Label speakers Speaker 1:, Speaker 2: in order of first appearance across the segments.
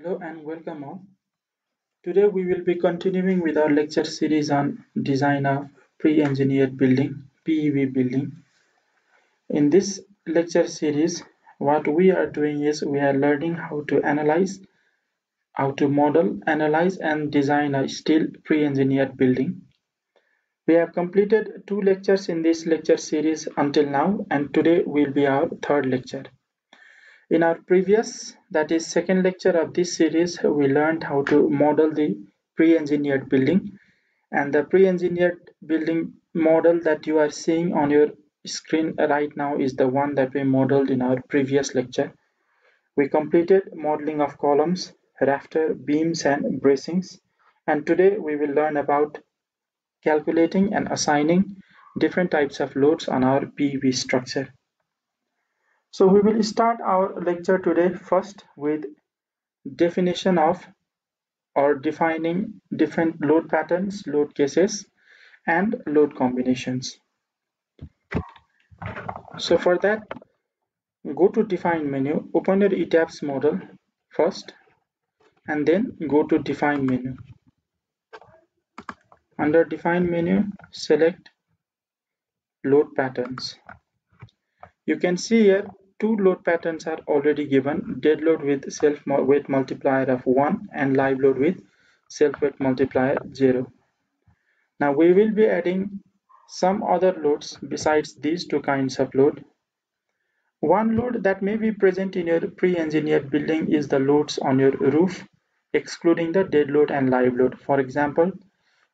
Speaker 1: Hello and welcome all. Today we will be continuing with our lecture series on design of pre-engineered building, PEB building. In this lecture series, what we are doing is we are learning how to analyze, how to model, analyze and design a steel pre-engineered building. We have completed two lectures in this lecture series until now and today will be our third lecture. In our previous, that is second lecture of this series, we learned how to model the pre-engineered building. And the pre-engineered building model that you are seeing on your screen right now is the one that we modeled in our previous lecture. We completed modeling of columns, rafter, beams and bracings. And today we will learn about calculating and assigning different types of loads on our PEB structure. So we will start our lecture today first with definition of or defining different load patterns, load cases and load combinations. So for that, go to define menu, open your ETABS model first and then go to define menu. Under define menu, select load patterns. You can see here two load patterns are already given. Dead load with self weight multiplier of 1 and live load with self weight multiplier 0 now we will be adding some other loads besides these two kinds of load. One load that may be present in your pre-engineered building is the loads on your roof excluding the dead load and live load. For example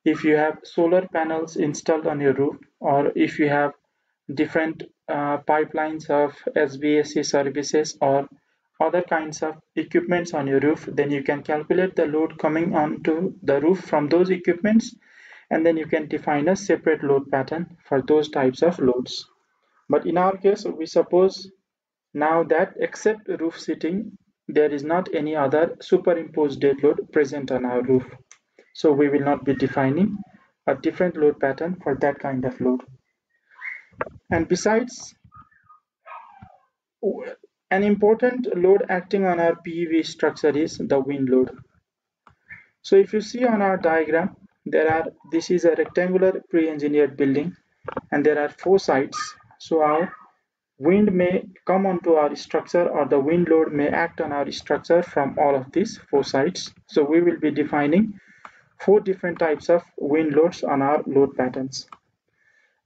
Speaker 1: if you have solar panels installed on your roof or if you have different uh, pipelines of HVAC services or other kinds of equipments on your roof, then you can calculate the load coming onto the roof from those equipments and then you can define a separate load pattern for those types of loads. But in our case, we suppose now that except roof sheeting, there is not any other superimposed dead load present on our roof. So we will not be defining a different load pattern for that kind of load and besides an important load acting on our PEB structure is the wind load. So if you see on our diagram there are this is a rectangular pre-engineered building and there are four sides. So our wind may come onto our structure or the wind load may act on our structure from all of these four sides. So we will be defining four different types of wind loads on our load patterns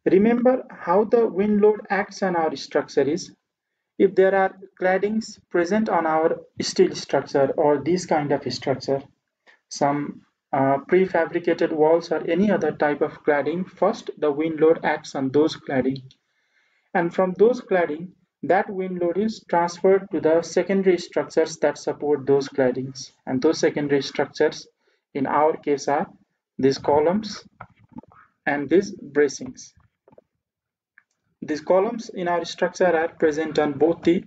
Speaker 1: Remember how the wind load acts on our structure is if there are claddings present on our steel structure or this kind of structure, some uh, prefabricated walls or any other type of cladding, first the wind load acts on those cladding. And from those cladding, that wind load is transferred to the secondary structures that support those claddings. And those secondary structures in our case are these columns and these bracings. These columns in our structure are present on both the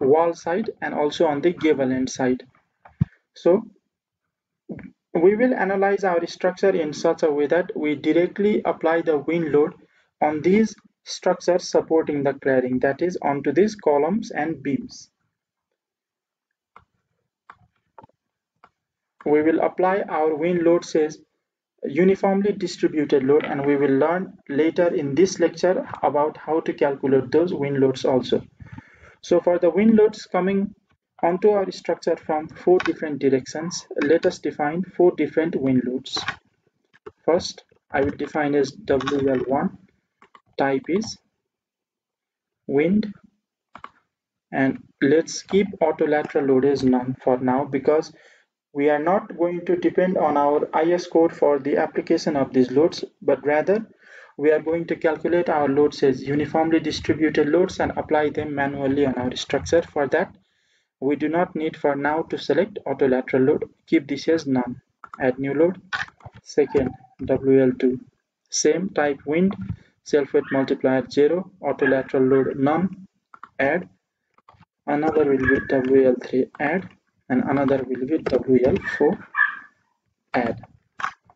Speaker 1: wall side and also on the gable end side. So we will analyze our structure in such a way that we directly apply the wind load on these structures supporting the cladding that is onto these columns and beams. We will apply our wind load says uniformly distributed load and we will learn later in this lecture about how to calculate those wind loads also. So for the wind loads coming onto our structure from four different directions, let us define four different wind loads. First, I will define as WL1, type is wind and let's keep lateral load as none for now because we are not going to depend on our IS code for the application of these loads, but rather we are going to calculate our loads as uniformly distributed loads and apply them manually on our structure. For that, we do not need for now to select auto lateral load. Keep this as none. Add new load. Second, WL2. Same type wind, self-weight multiplier 0, auto lateral load none. Add. Another will be WL3. Add and another will be WL4 add.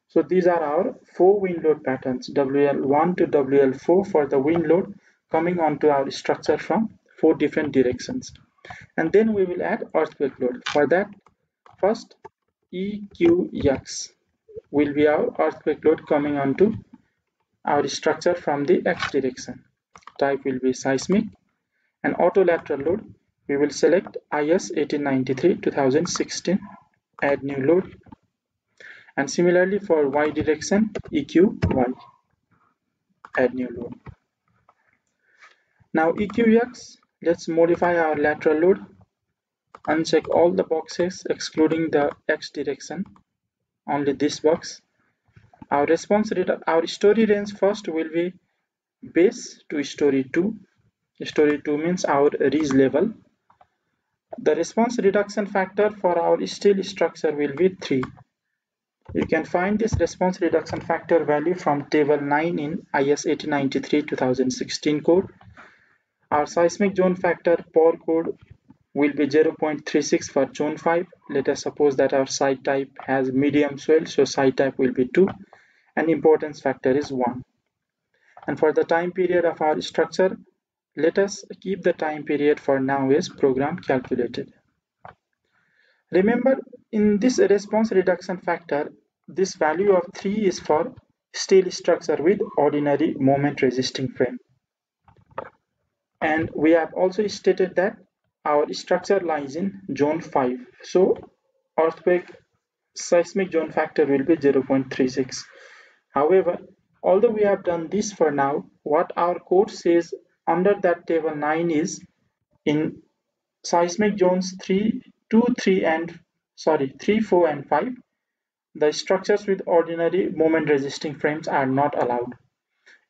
Speaker 1: So these are our four wind load patterns WL1 to WL4 for the wind load coming onto our structure from four different directions. And then we will add earthquake load. For that, first EQX will be our earthquake load coming onto our structure from the X direction. Type will be seismic and autolateral load we will select IS 1893 2016 add new load. And similarly for Y direction EQY add new load. Now EQX let's modify our lateral load uncheck all the boxes excluding the X direction. Only this box. Our response rate our story range first will be base to story 2 story 2 means our ridge level the response reduction factor for our steel structure will be 3 you can find this response reduction factor value from table 9 in IS 1893 2016 code. Our seismic zone factor per code will be 0.36 for zone 5 let us suppose that our site type has medium swell so site type will be 2 and importance factor is 1 and for the time period of our structure let us keep the time period for now as program calculated. Remember in this response reduction factor this value of 3 is for steel structure with ordinary moment resisting frame. And we have also stated that our structure lies in zone 5 so earthquake seismic zone factor will be 0.36 however although we have done this for now what our code says under that table 9 is in seismic zones 3 2 3 and sorry 3 4 and 5 the structures with ordinary moment resisting frames are not allowed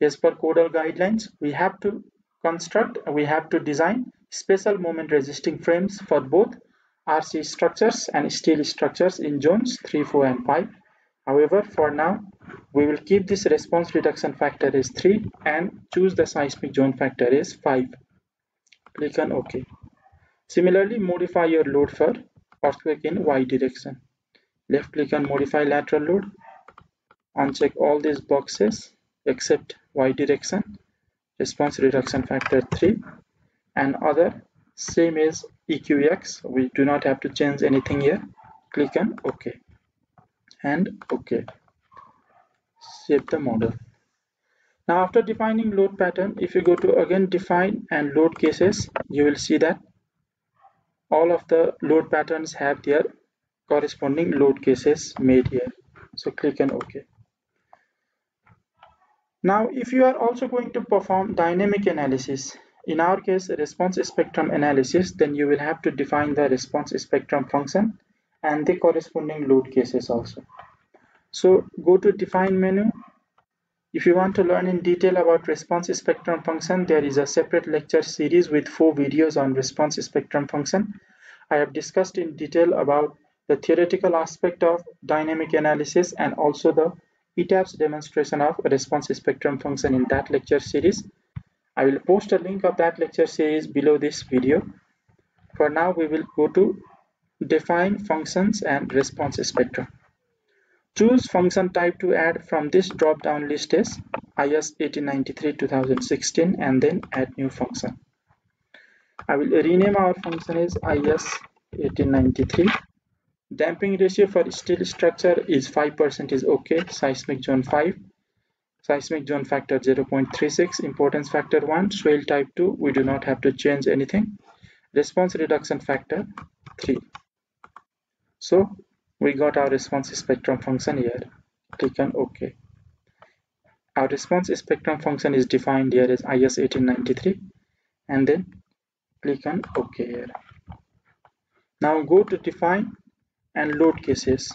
Speaker 1: as per codal guidelines we have to construct we have to design special moment resisting frames for both RC structures and steel structures in zones 3, 4 and 5. However, for now, we will keep this response reduction factor as 3 and choose the seismic zone factor as 5. Click on OK. Similarly, modify your load for earthquake in Y direction. Left click on modify lateral load. Uncheck all these boxes except Y direction. Response reduction factor 3 and other same as EQX we do not have to change anything here click on OK and OK save the model. Now after defining load pattern if you go to again define and load cases you will see that all of the load patterns have their corresponding load cases made here. So click on OK. Now if you are also going to perform dynamic analysis in our case, response spectrum analysis, then you will have to define the response spectrum function and the corresponding load cases also. So go to define menu. If you want to learn in detail about response spectrum function, there is a separate lecture series with four videos on response spectrum function. I have discussed in detail about the theoretical aspect of dynamic analysis and also the ETABS demonstration of response spectrum function in that lecture series. I will post a link of that lecture series below this video. For now, we will go to define functions and response spectrum. Choose function type to add from this drop-down list is IS 1893-2016 and then add new function. I will rename our function as IS 1893. Damping ratio for steel structure is 5% is okay, seismic zone 5 seismic zone factor 0.36 importance factor 1 swell type 2 we do not have to change anything response reduction factor 3 so we got our response spectrum function here. Click on ok. Our response spectrum function is defined here as IS 1893 and then click on ok here. Now go to define and load cases.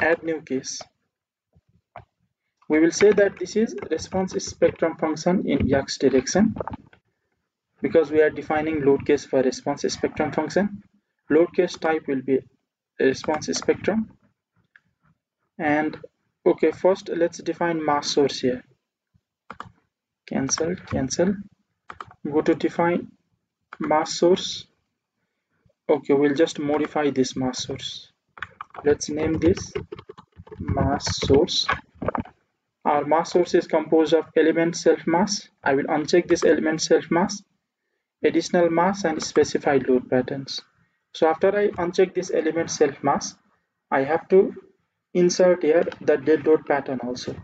Speaker 1: Add new case. We will say that this is response spectrum function in x direction because we are defining load case for response spectrum function. Load case type will be response spectrum. And okay first let's define mass source here. Cancel cancel. Go to define mass source. Okay we'll just modify this mass source. Let's name this mass source. Our mass source is composed of element self mass. I will uncheck this element self mass, additional mass and specified load patterns. So after I uncheck this element self mass I have to insert here the dead load pattern also.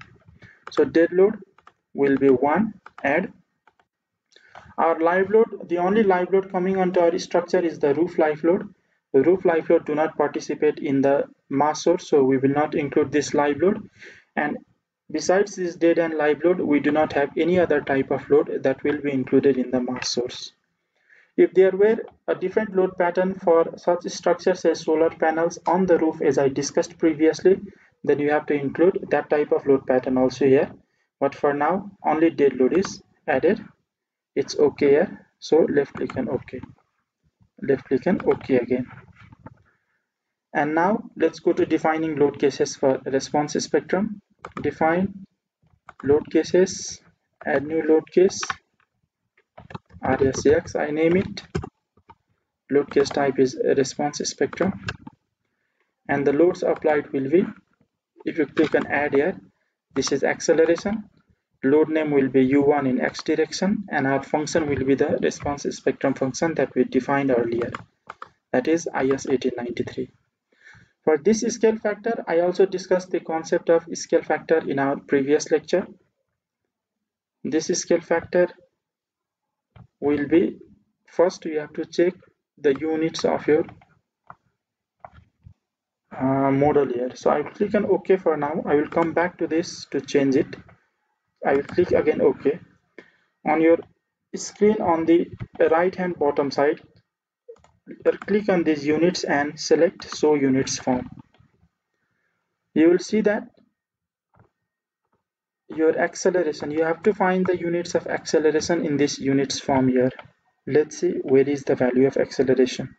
Speaker 1: So dead load will be 1 add. Our live load the only live load coming onto our structure is the roof live load. The roof live load do not participate in the mass source so we will not include this live load. And besides this dead and live load we do not have any other type of load that will be included in the mass source if there were a different load pattern for such structures as solar panels on the roof as I discussed previously then you have to include that type of load pattern also here. But for now only dead load is added. It's okay here. So left click and ok. Left click and ok again. And now let's go to defining load cases for response spectrum. Define load cases add new load case RSX I name it. Load case type is response spectrum. And the loads applied will be if you click on add here this is acceleration. Load name will be u1 in x direction and our function will be the response spectrum function that we defined earlier. That is IS 1893 for this scale factor, I also discussed the concept of scale factor in our previous lecture. This scale factor will be first you have to check the units of your uh, model here. So I click on OK for now. I will come back to this to change it. I will click again OK. On your screen on the right hand bottom side, click on these units and select show units form you will see that your acceleration. You have to find the units of acceleration in this units form here. Let's see where is the value of acceleration?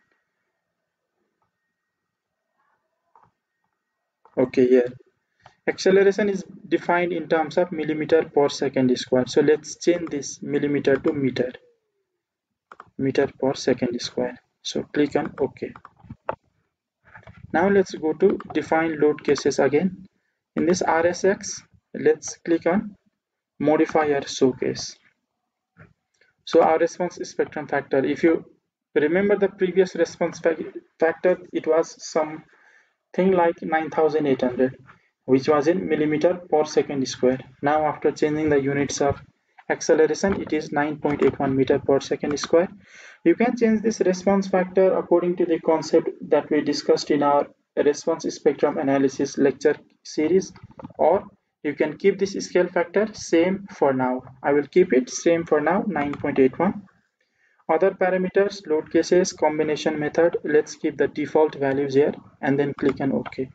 Speaker 1: Okay here. Acceleration is defined in terms of millimeter per second square. So let's change this millimeter to meter. Meter per second square. So click on ok. Now let's go to define load cases again. In this rsx let's click on modify modifier showcase. So our response spectrum factor if you remember the previous response factor it was something like 9800 which was in millimeter per second square. Now after changing the units of acceleration it is 9.81 meter per second square. You can change this response factor according to the concept that we discussed in our response spectrum analysis lecture series or you can keep this scale factor same for now. I will keep it same for now 9.81 other parameters load cases combination method let's keep the default values here and then click on ok.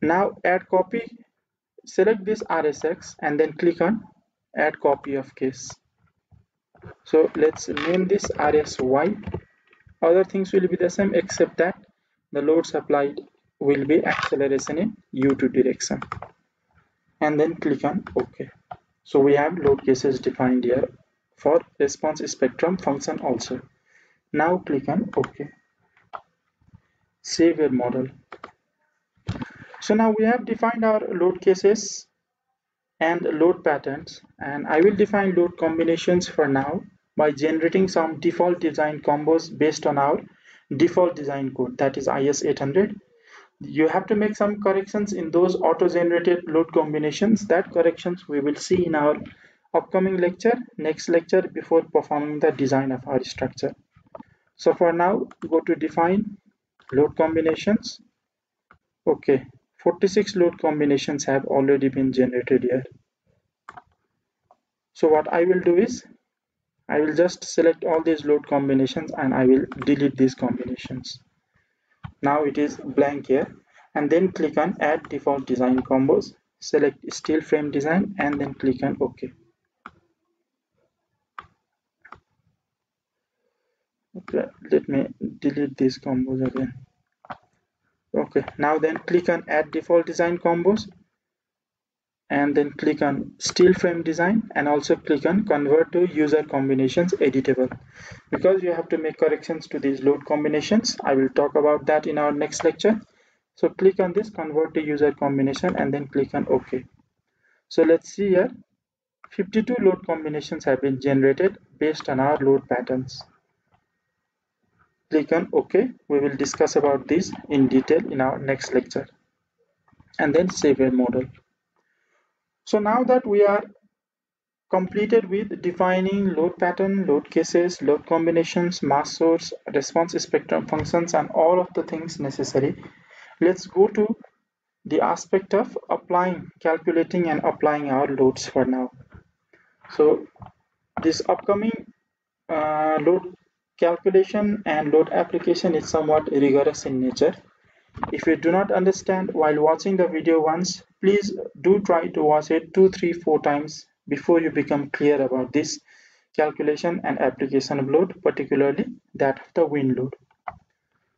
Speaker 1: Now add copy. Select this rsx and then click on add copy of case. So let's name this rsy other things will be the same except that the loads applied will be acceleration in u2 direction. And then click on ok. So we have load cases defined here for response spectrum function also. Now click on ok. Save your model. So now we have defined our load cases and load patterns. And I will define load combinations for now by generating some default design combos based on our default design code that is IS 800 you have to make some corrections in those auto-generated load combinations. That corrections we will see in our upcoming lecture next lecture before performing the design of our structure. So for now go to define load combinations. Okay 46 load combinations have already been generated here. So what I will do is I will just select all these load combinations and I will delete these combinations now it is blank here. And then click on add default design combos. Select steel frame design and then click on ok. Okay let me delete these combos again. Okay now then click on add default design combos and then click on steel frame design and also click on convert to user combinations editable because you have to make corrections to these load combinations i will talk about that in our next lecture so click on this convert to user combination and then click on ok so let's see here 52 load combinations have been generated based on our load patterns click on OK. We will discuss about this in detail in our next lecture. And then save a model. So now that we are completed with defining load pattern, load cases, load combinations, mass source, response spectrum functions, and all of the things necessary, let's go to the aspect of applying, calculating and applying our loads for now. So this upcoming uh, load calculation and load application is somewhat rigorous in nature. If you do not understand while watching the video once, please do try to watch it two, three, four times before you become clear about this calculation and application of load, particularly that of the wind load.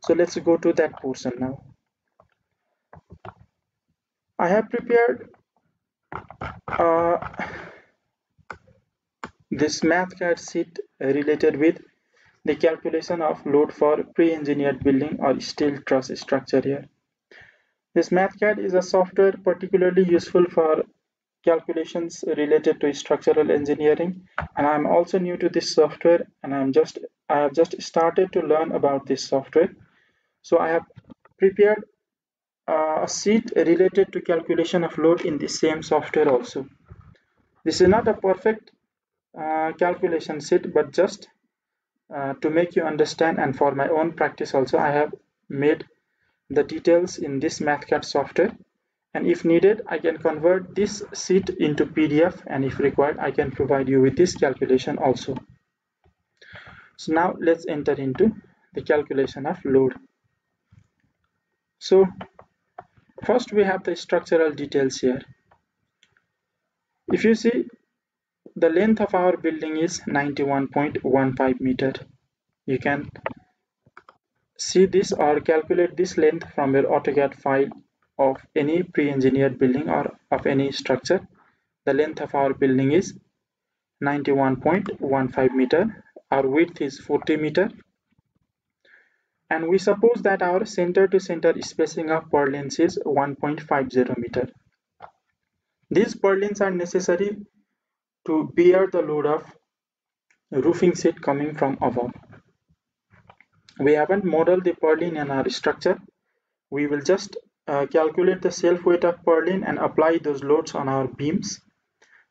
Speaker 1: So let's go to that portion now. I have prepared uh, this MathCAD sheet related with the calculation of load for pre-engineered building or steel truss structure here. This MathCAD is a software particularly useful for calculations related to structural engineering and I'm also new to this software and I'm just I have just started to learn about this software. So I have prepared uh, a sheet related to calculation of load in the same software also. This is not a perfect uh, calculation sheet but just uh, to make you understand and for my own practice also I have made the details in this MathCAD software and if needed I can convert this sheet into PDF and if required I can provide you with this calculation also. So now let's enter into the calculation of load. So first we have the structural details here. If you see the length of our building is 91.15 meter. You can see this or calculate this length from your AutoCAD file of any pre-engineered building or of any structure. The length of our building is 91.15 meter. Our width is 40 meter. And we suppose that our center to center spacing of purlins is 1.50 meter. These purlins are necessary to bear the load of roofing sheet coming from above. We haven't modeled the purlin in our structure. We will just uh, calculate the self weight of purlin and apply those loads on our beams.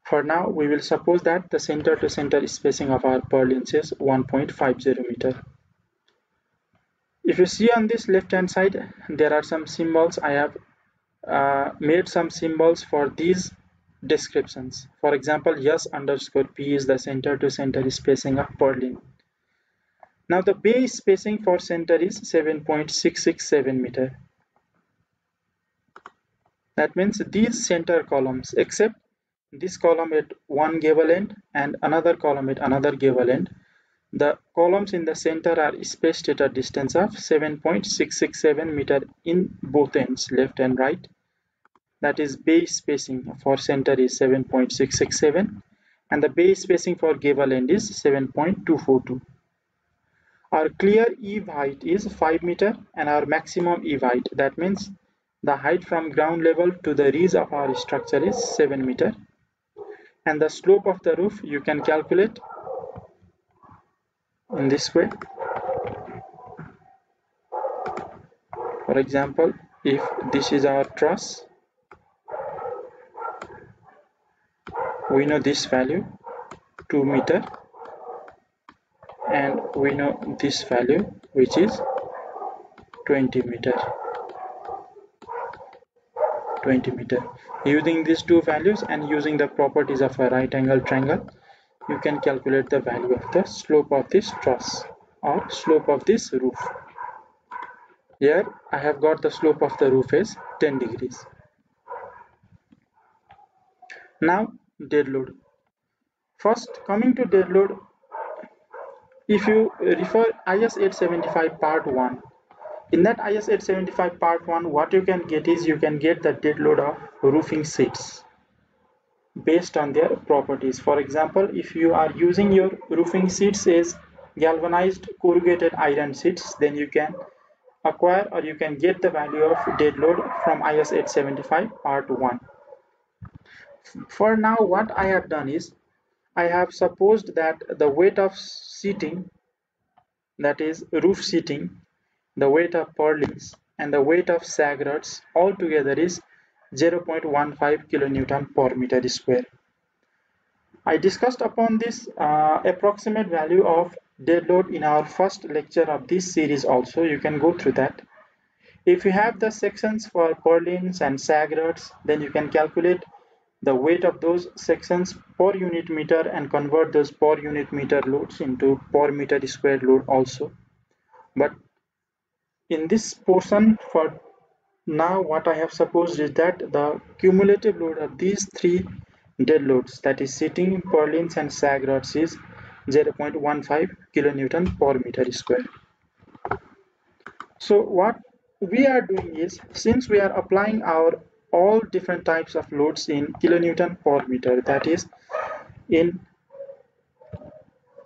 Speaker 1: For now, we will suppose that the center to center spacing of our purlins is 1.50 meter. If you see on this left hand side, there are some symbols. I have uh, made some symbols for these descriptions. For example, yes underscore p is the center to center spacing of purlin. Now the base spacing for center is 7.667 meter. That means these center columns except this column at one gable end and another column at another gable end the columns in the center are spaced at a distance of 7.667 meter in both ends left and right that is base spacing for center is 7.667 and the base spacing for gable end is 7.242 our clear eave height is 5 meter and our maximum eave height that means the height from ground level to the ridge of our structure is 7 meter. And the slope of the roof you can calculate in this way. For example if this is our truss we know this value 2 meter and we know this value which is 20 meter 20 meter. Using these two values and using the properties of a right angle triangle you can calculate the value of the slope of this truss or slope of this roof. Here I have got the slope of the roof is 10 degrees. Now dead load first coming to dead load if you refer IS 875 part 1 in that IS 875 part 1 what you can get is you can get the dead load of roofing sheets based on their properties. For example if you are using your roofing sheets as galvanized corrugated iron sheets then you can acquire or you can get the value of dead load from IS 875 part 1 for now what I have done is I have supposed that the weight of sheeting that is roof sheeting the weight of purlins and the weight of sag rods all together is 0.15 kilonewton per meter square. I discussed upon this uh, approximate value of dead load in our first lecture of this series also. You can go through that. If you have the sections for purlins and sag rods, then you can calculate the weight of those sections per unit meter and convert those per unit meter loads into per meter square load also. But in this portion for now what I have supposed is that the cumulative load of these three dead loads that is sheeting, purlins and sag rods is 0.15 kilonewton per meter square. So what we are doing is since we are applying our all different types of loads in kilonewton per meter. That is in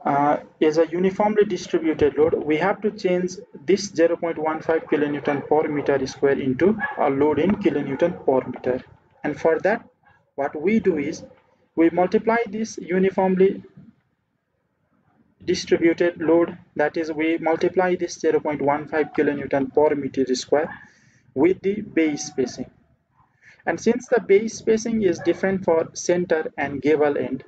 Speaker 1: uh, is a uniformly distributed load we have to change this 0.15 kilonewton per meter square into a load in kilonewton per meter. And for that what we do is we multiply this uniformly distributed load that is we multiply this 0.15 kilonewton per meter square with the base spacing and since the base spacing is different for center and gable end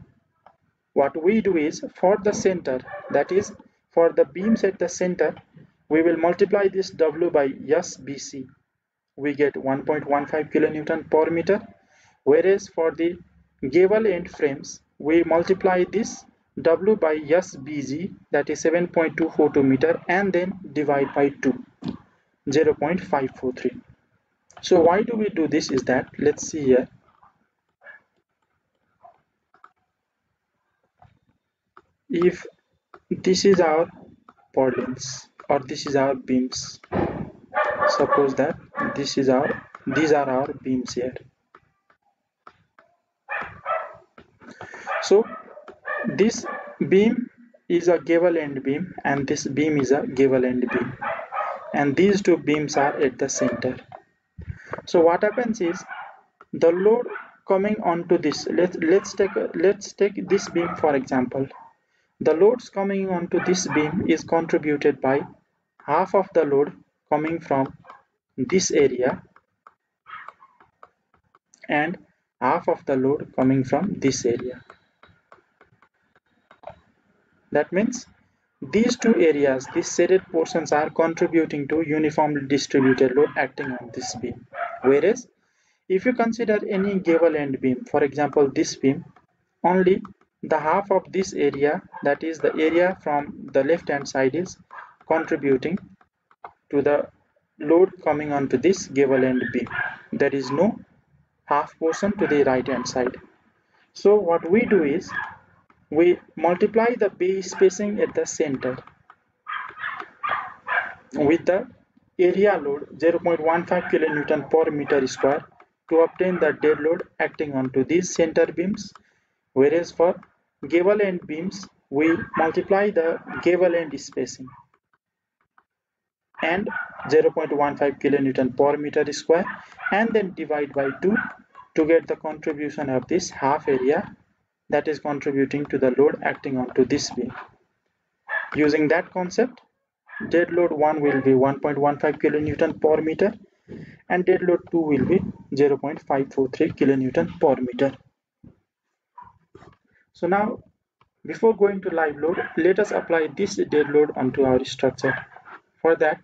Speaker 1: what we do is for the center that is for the beams at the center we will multiply this w by sbc we get 1.15 kilonewton per meter. Whereas for the gable end frames we multiply this W by SBG that is 7.242 meter and then divide by 2 0.543 so why do we do this is that let's see here. If this is our purlins or this is our beams suppose that this is our these are our beams here. So this beam is a gable end beam and this beam is a gable end beam. And these two beams are at the center so what happens is the load coming onto this let's let's take let's take this beam for example the loads coming onto this beam is contributed by half of the load coming from this area and half of the load coming from this area that means these two areas, these shaded portions are contributing to uniformly distributed load acting on this beam. Whereas if you consider any gable end beam, for example this beam, only the half of this area that is the area from the left hand side is contributing to the load coming onto this gable end beam. There is no half portion to the right hand side. So what we do is we multiply the bay spacing at the center with the area load 0.15 kilonewton per meter square to obtain the dead load acting onto these center beams whereas for gable end beams we multiply the gable end spacing and 0.15 kilonewton per meter square and then divide by 2 to get the contribution of this half area that is contributing to the load acting onto this beam. Using that concept, dead load 1 will be 1.15 kilonewton per meter and dead load 2 will be 0.543 kilonewton per meter. So now, before going to live load, let us apply this dead load onto our structure. For that,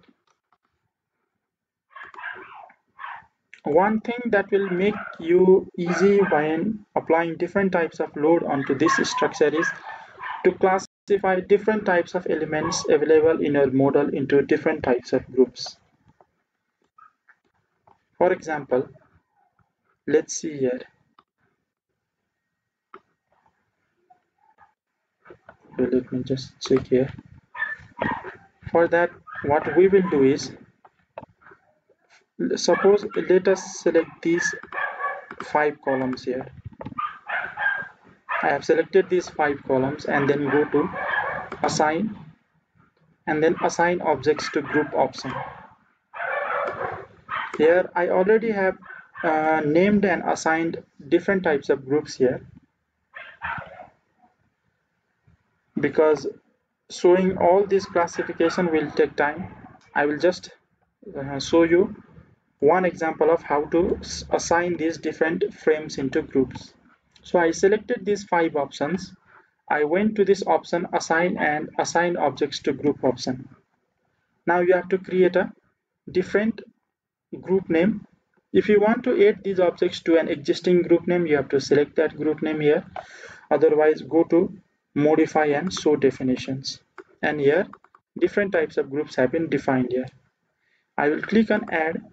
Speaker 1: one thing that will make you easy when applying different types of load onto this structure is to classify different types of elements available in your model into different types of groups. For example, let's see here. Okay, let me just check here. For that, what we will do is suppose let us select these five columns here I have selected these five columns and then go to assign and then assign objects to group option. Here I already have uh, named and assigned different types of groups here because showing all this classification will take time. I will just uh, show you one example of how to assign these different frames into groups so I selected these five options. I went to this option assign and assign objects to group option. Now you have to create a different group name. If you want to add these objects to an existing group name you have to select that group name here. Otherwise go to modify and show definitions. And here different types of groups have been defined here. I will click on add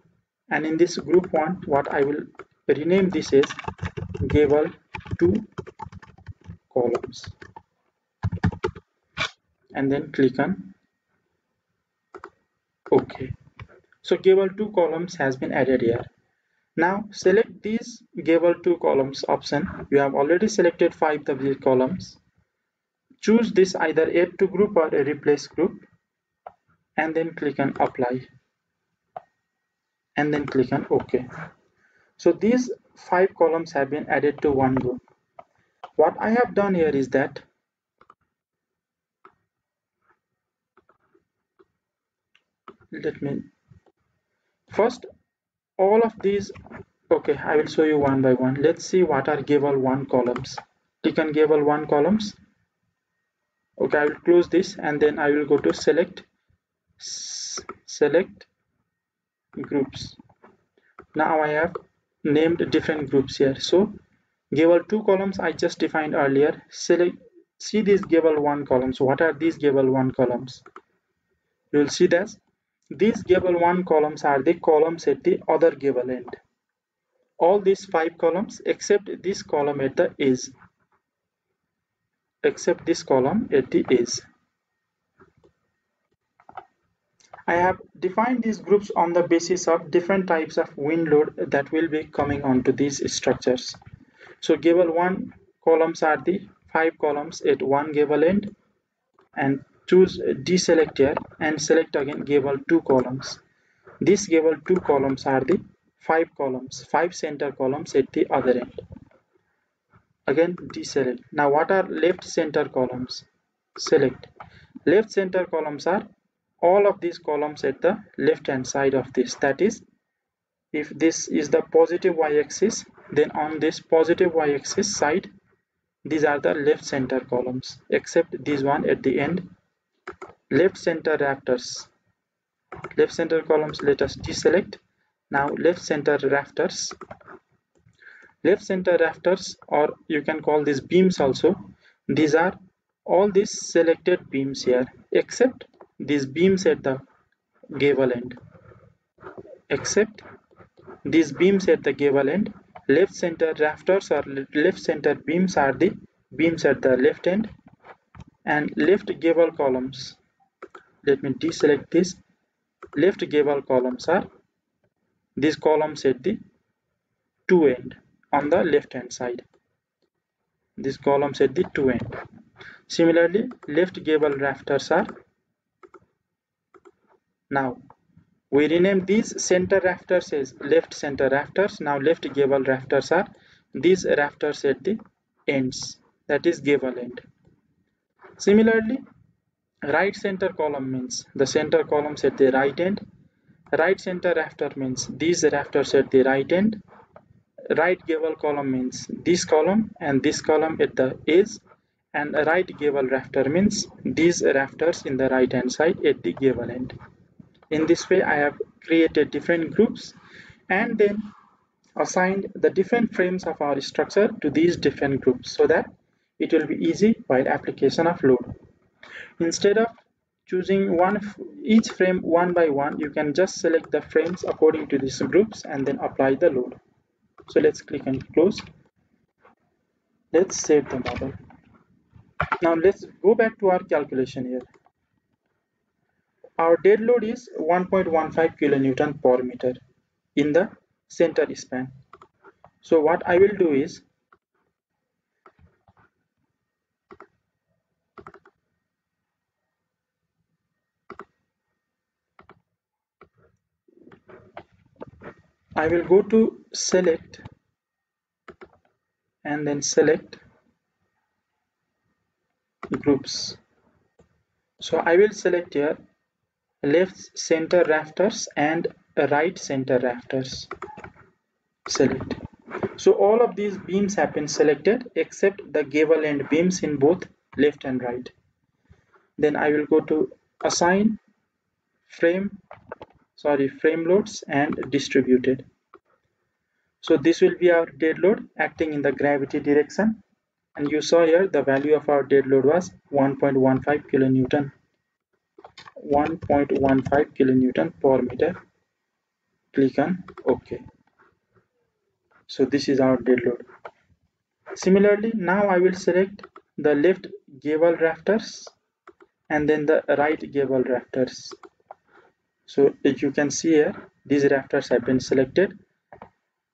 Speaker 1: and in this group one what I will rename this as Gable 2 columns. And then click on OK. So Gable 2 columns has been added here. Now select these Gable 2 columns option. You have already selected five of these columns. Choose this either add to group or a replace group. And then click on apply. And then click on ok so these five columns have been added to one group. What I have done here is that let me first all of these okay I will show you one by one. Let's see what are Gable 1 columns. Click on Gable 1 columns. Okay I will close this and then I will go to select select groups. Now I have named different groups here. So Gable 2 columns I just defined earlier. Select see these Gable 1 columns. What are these Gable 1 columns? You will see that these Gable 1 columns are the columns at the other Gable end. All these five columns except this column at the except this column at the. I have defined these groups on the basis of different types of wind load that will be coming onto these structures. So gable 1 columns are the 5 columns at one gable end and choose deselect here and select again gable 2 columns. These gable 2 columns are the 5 columns, 5 center columns at the other end again deselect now what are left center columns select left center columns are all of these columns at the left hand side of this. That is if this is the positive y-axis then on this positive y-axis side these are the left center columns except this one at the end. Left center rafters. Left center columns let us deselect. Now left center rafters. Left center rafters or you can call these beams also. These are all these selected beams here except these beams at the gable end. Except these beams at the gable end. Left center rafters or left center beams are the beams at the left end and left gable columns. Let me deselect this. Left gable columns are these columns at the two end on the left hand side. This columns at the two end. Similarly left gable rafters are now we rename these center rafters as left center rafters. Now left gable rafters are these rafters at the ends. That is gable end. Similarly right center column means the center columns at the right end. Right center rafter means these rafters at the right end. Right gable column means this column and this column at the edge. And right gable rafter means these rafters in the right hand side at the gable end in this way i have created different groups and then assigned the different frames of our structure to these different groups so that it will be easy while application of load. Instead of choosing one each frame one by one you can just select the frames according to these groups and then apply the load. So let's click and close. Let's save the model. Now let's go back to our calculation here our dead load is 1.15 kilonewton per meter in the center span. So what i will do is I will go to select and then select groups. So I will select here left center rafters and right center rafters. Select. So all of these beams have been selected except the gable end beams in both left and right. Then I will go to assign frame sorry frame loads and distributed. So this will be our dead load acting in the gravity direction. And you saw here the value of our dead load was 1.15 kilonewton 1.15 kilonewton per meter. Click on ok. So this is our dead load. Similarly now i will select the left gable rafters and then the right gable rafters. So as you can see here these rafters have been selected.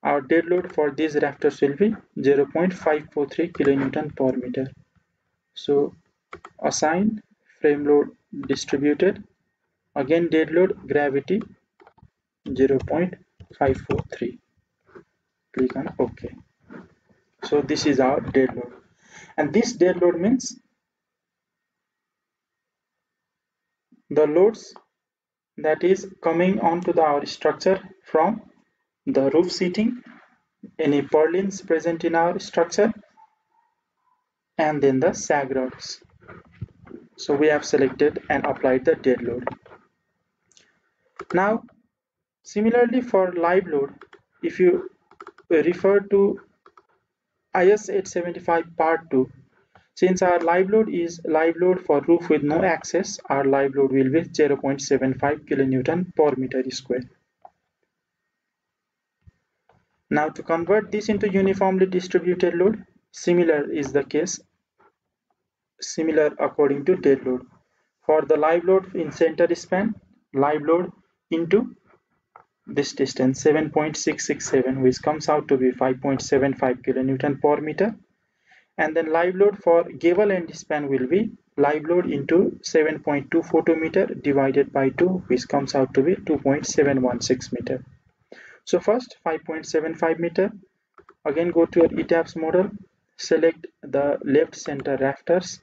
Speaker 1: Our dead load for these rafters will be 0.543 kilonewton per meter. So assign frame load distributed. Again dead load gravity 0.543 click on ok. So this is our dead load and this dead load means the loads that is coming onto the our structure from the roof sheeting, any purlins present in our structure, and then the sag rods. So we have selected and applied the dead load. Now, similarly for live load, if you refer to IS 875 part 2, since our live load is live load for roof with no access, our live load will be 0.75 kilonewton per meter square. Now to convert this into uniformly distributed load, similar is the case, similar according to dead load. For the live load in center span, live load into this distance 7.667 which comes out to be 5.75 kilonewton per meter. And then live load for gable end span will be live load into 7.242 meter divided by 2 which comes out to be 2.716 meter. So first 5.75 meter. Again go to your ETABS model. Select the left center rafters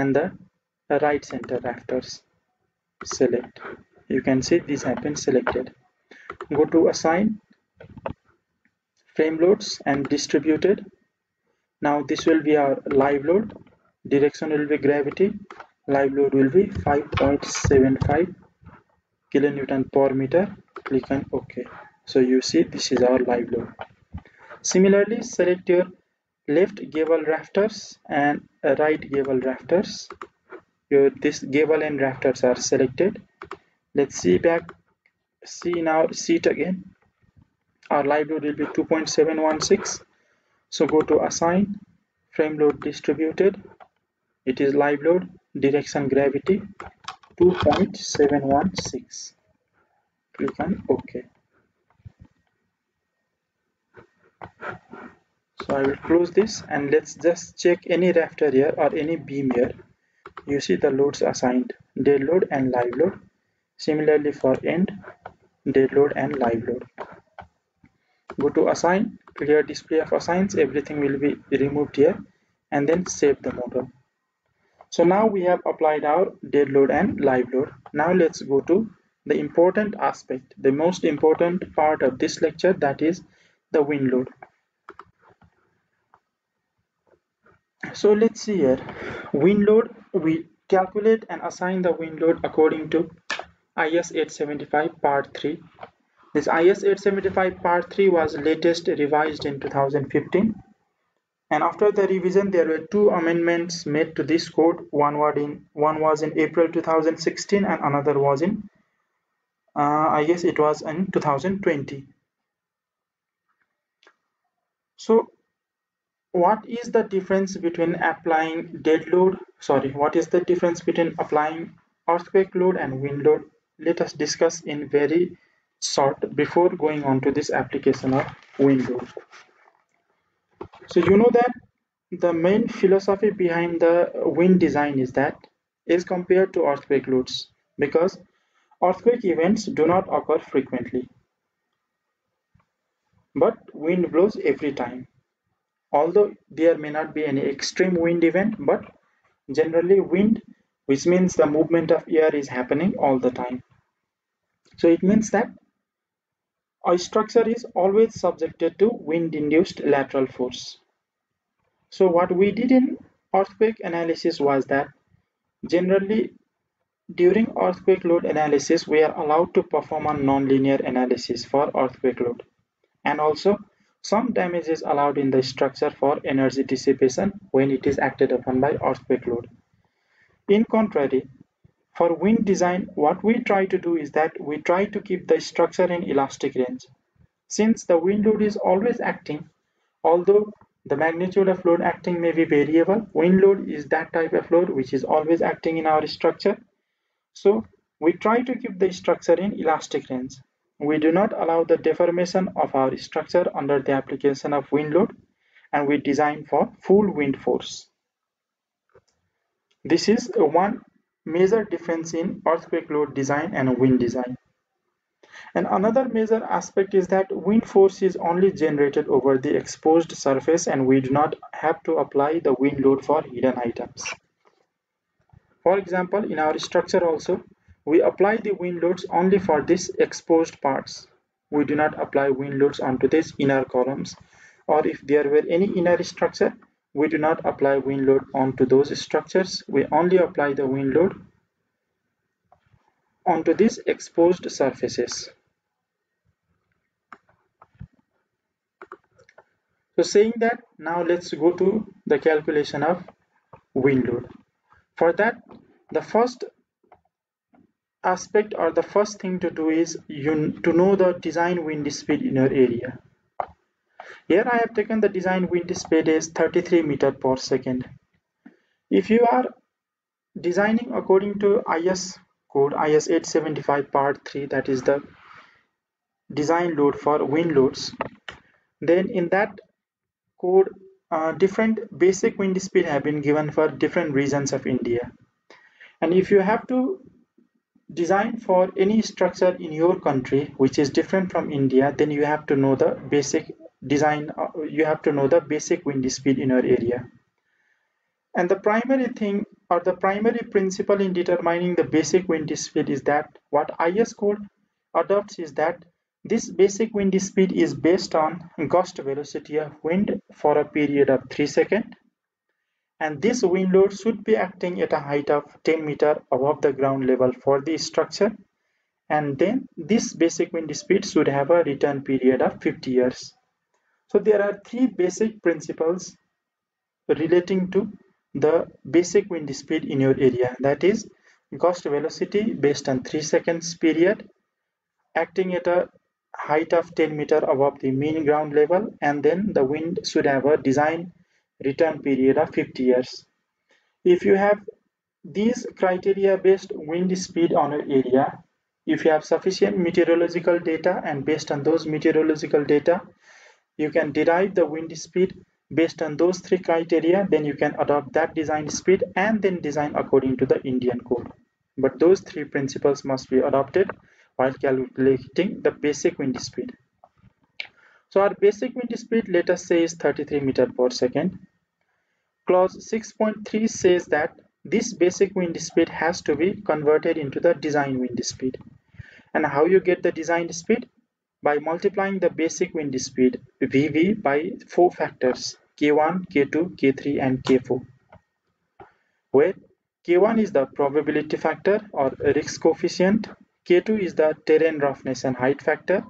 Speaker 1: and the right center rafters select. You can see these have been selected. Go to assign frame loads and distributed. Now this will be our live load. Direction will be gravity. Live load will be 5.75 kilonewton per meter. Click on ok. So you see this is our live load. Similarly select your left gable rafters and right gable rafters. Your this gable and rafters are selected. Let's see back see now seat again. Our live load will be 2.716 so go to assign frame load distributed. It is live load direction gravity 2.716 click on ok so I will close this and let's just check any rafter here or any beam here. You see the loads assigned dead load and live load. Similarly for end dead load and live load. Go to assign clear display of assigns everything will be removed here and then save the model. So now we have applied our dead load and live load. Now let's go to the important aspect the most important part of this lecture that is the wind load so let's see here. Wind load we calculate and assign the wind load according to IS 875 part 3 this IS 875 part 3 was latest revised in 2015 and after the revision there were two amendments made to this code. One was in one was in April 2016 and another was in uh, I guess it was in 2020 so what is the difference between applying dead load sorry what is the difference between applying earthquake load and wind load? Let us discuss in very short before going on to this application of wind load. So you know that the main philosophy behind the wind design is that is compared to earthquake loads because earthquake events do not occur frequently but wind blows every time although there may not be any extreme wind event but generally wind which means the movement of air is happening all the time. So it means that a structure is always subjected to wind-induced lateral force. So what we did in earthquake analysis was that generally during earthquake load analysis we are allowed to perform a nonlinear analysis for earthquake load and also some damage is allowed in the structure for energy dissipation when it is acted upon by earthquake load. In contrary, for wind design, what we try to do is that we try to keep the structure in elastic range. Since the wind load is always acting, although the magnitude of load acting may be variable, wind load is that type of load which is always acting in our structure. So we try to keep the structure in elastic range. We do not allow the deformation of our structure under the application of wind load and we design for full wind force. This is one major difference in earthquake load design and wind design. And another major aspect is that wind force is only generated over the exposed surface and we do not have to apply the wind load for hidden items. For example, in our structure also, we apply the wind loads only for these exposed parts. We do not apply wind loads onto these inner columns or if there were any inner structure, we do not apply wind load onto those structures. We only apply the wind load onto these exposed surfaces. So saying that, now let's go to the calculation of wind load. For that, the first aspect or the first thing to do is you to know the design wind speed in your area. Here I have taken the design wind speed as 33 meter per second. If you are designing according to IS code IS 875 part 3 that is the design load for wind loads then in that code uh, different basic wind speed have been given for different regions of India and if you have to design for any structure in your country which is different from India then you have to know the basic design uh, you have to know the basic wind speed in your area. And the primary thing or the primary principle in determining the basic wind speed is that what IS code adopts is that this basic wind speed is based on gust velocity of wind for a period of 3 seconds and this wind load should be acting at a height of 10 meter above the ground level for the structure and then this basic wind speed should have a return period of 50 years. So there are three basic principles relating to the basic wind speed in your area that is gust velocity based on 3 seconds period acting at a height of 10 meter above the mean ground level and then the wind should have a design return period of 50 years. If you have these criteria based wind speed on your area, if you have sufficient meteorological data and based on those meteorological data, you can derive the wind speed based on those three criteria then you can adopt that design speed and then design according to the Indian code. But those three principles must be adopted while calculating the basic wind speed. So our basic wind speed let us say is 33 meter per second clause 6.3 says that this basic wind speed has to be converted into the design wind speed. And how you get the design speed? By multiplying the basic wind speed Vb by four factors K1, K2, K3 and K4 where K1 is the probability factor or risk coefficient K2 is the terrain roughness and height factor.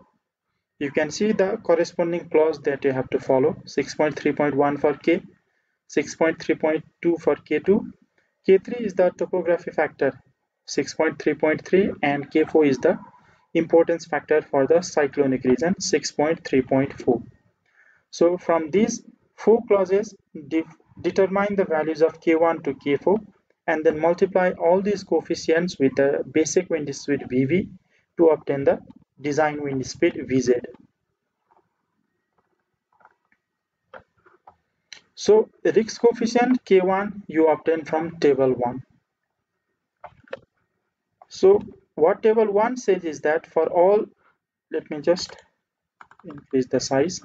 Speaker 1: You can see the corresponding clause that you have to follow 6.3.1 for K 6.3.2 for K2 K3 is the topography factor 6.3.3 and K4 is the importance factor for the cyclonic region 6.3.4 so from these four clauses de determine the values of k1 to k4 and then multiply all these coefficients with the basic wind speed vb to obtain the design wind speed vz so the risk coefficient k1 you obtain from table 1 so what table 1 says is that for all let me just increase the size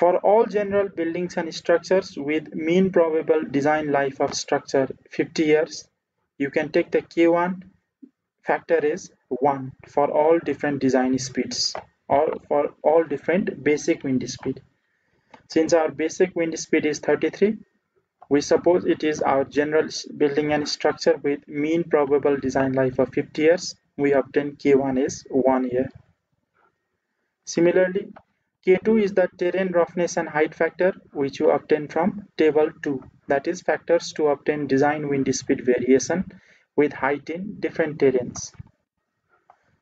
Speaker 1: For all general buildings and structures with mean probable design life of structure 50 years, you can take the K1 factor is 1 for all different design speeds or for all different basic wind speed. Since our basic wind speed is 33, we suppose it is our general building and structure with mean probable design life of 50 years. We obtain K1 is 1 year. Similarly, K2 is the terrain roughness and height factor which you obtain from table 2 that is factors to obtain design wind speed variation with height in different terrains.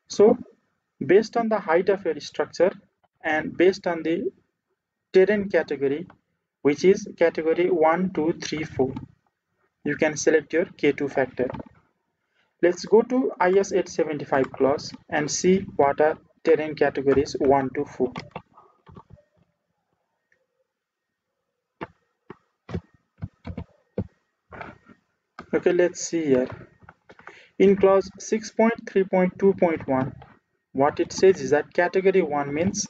Speaker 1: So based on the height of your structure and based on the terrain category which is category 1, 2, 3, 4. You can select your K2 factor. Let's go to IS 875 clause and see what are terrain categories 1 to 4. Okay, let's see here. In clause 6.3.2.1, what it says is that category 1 means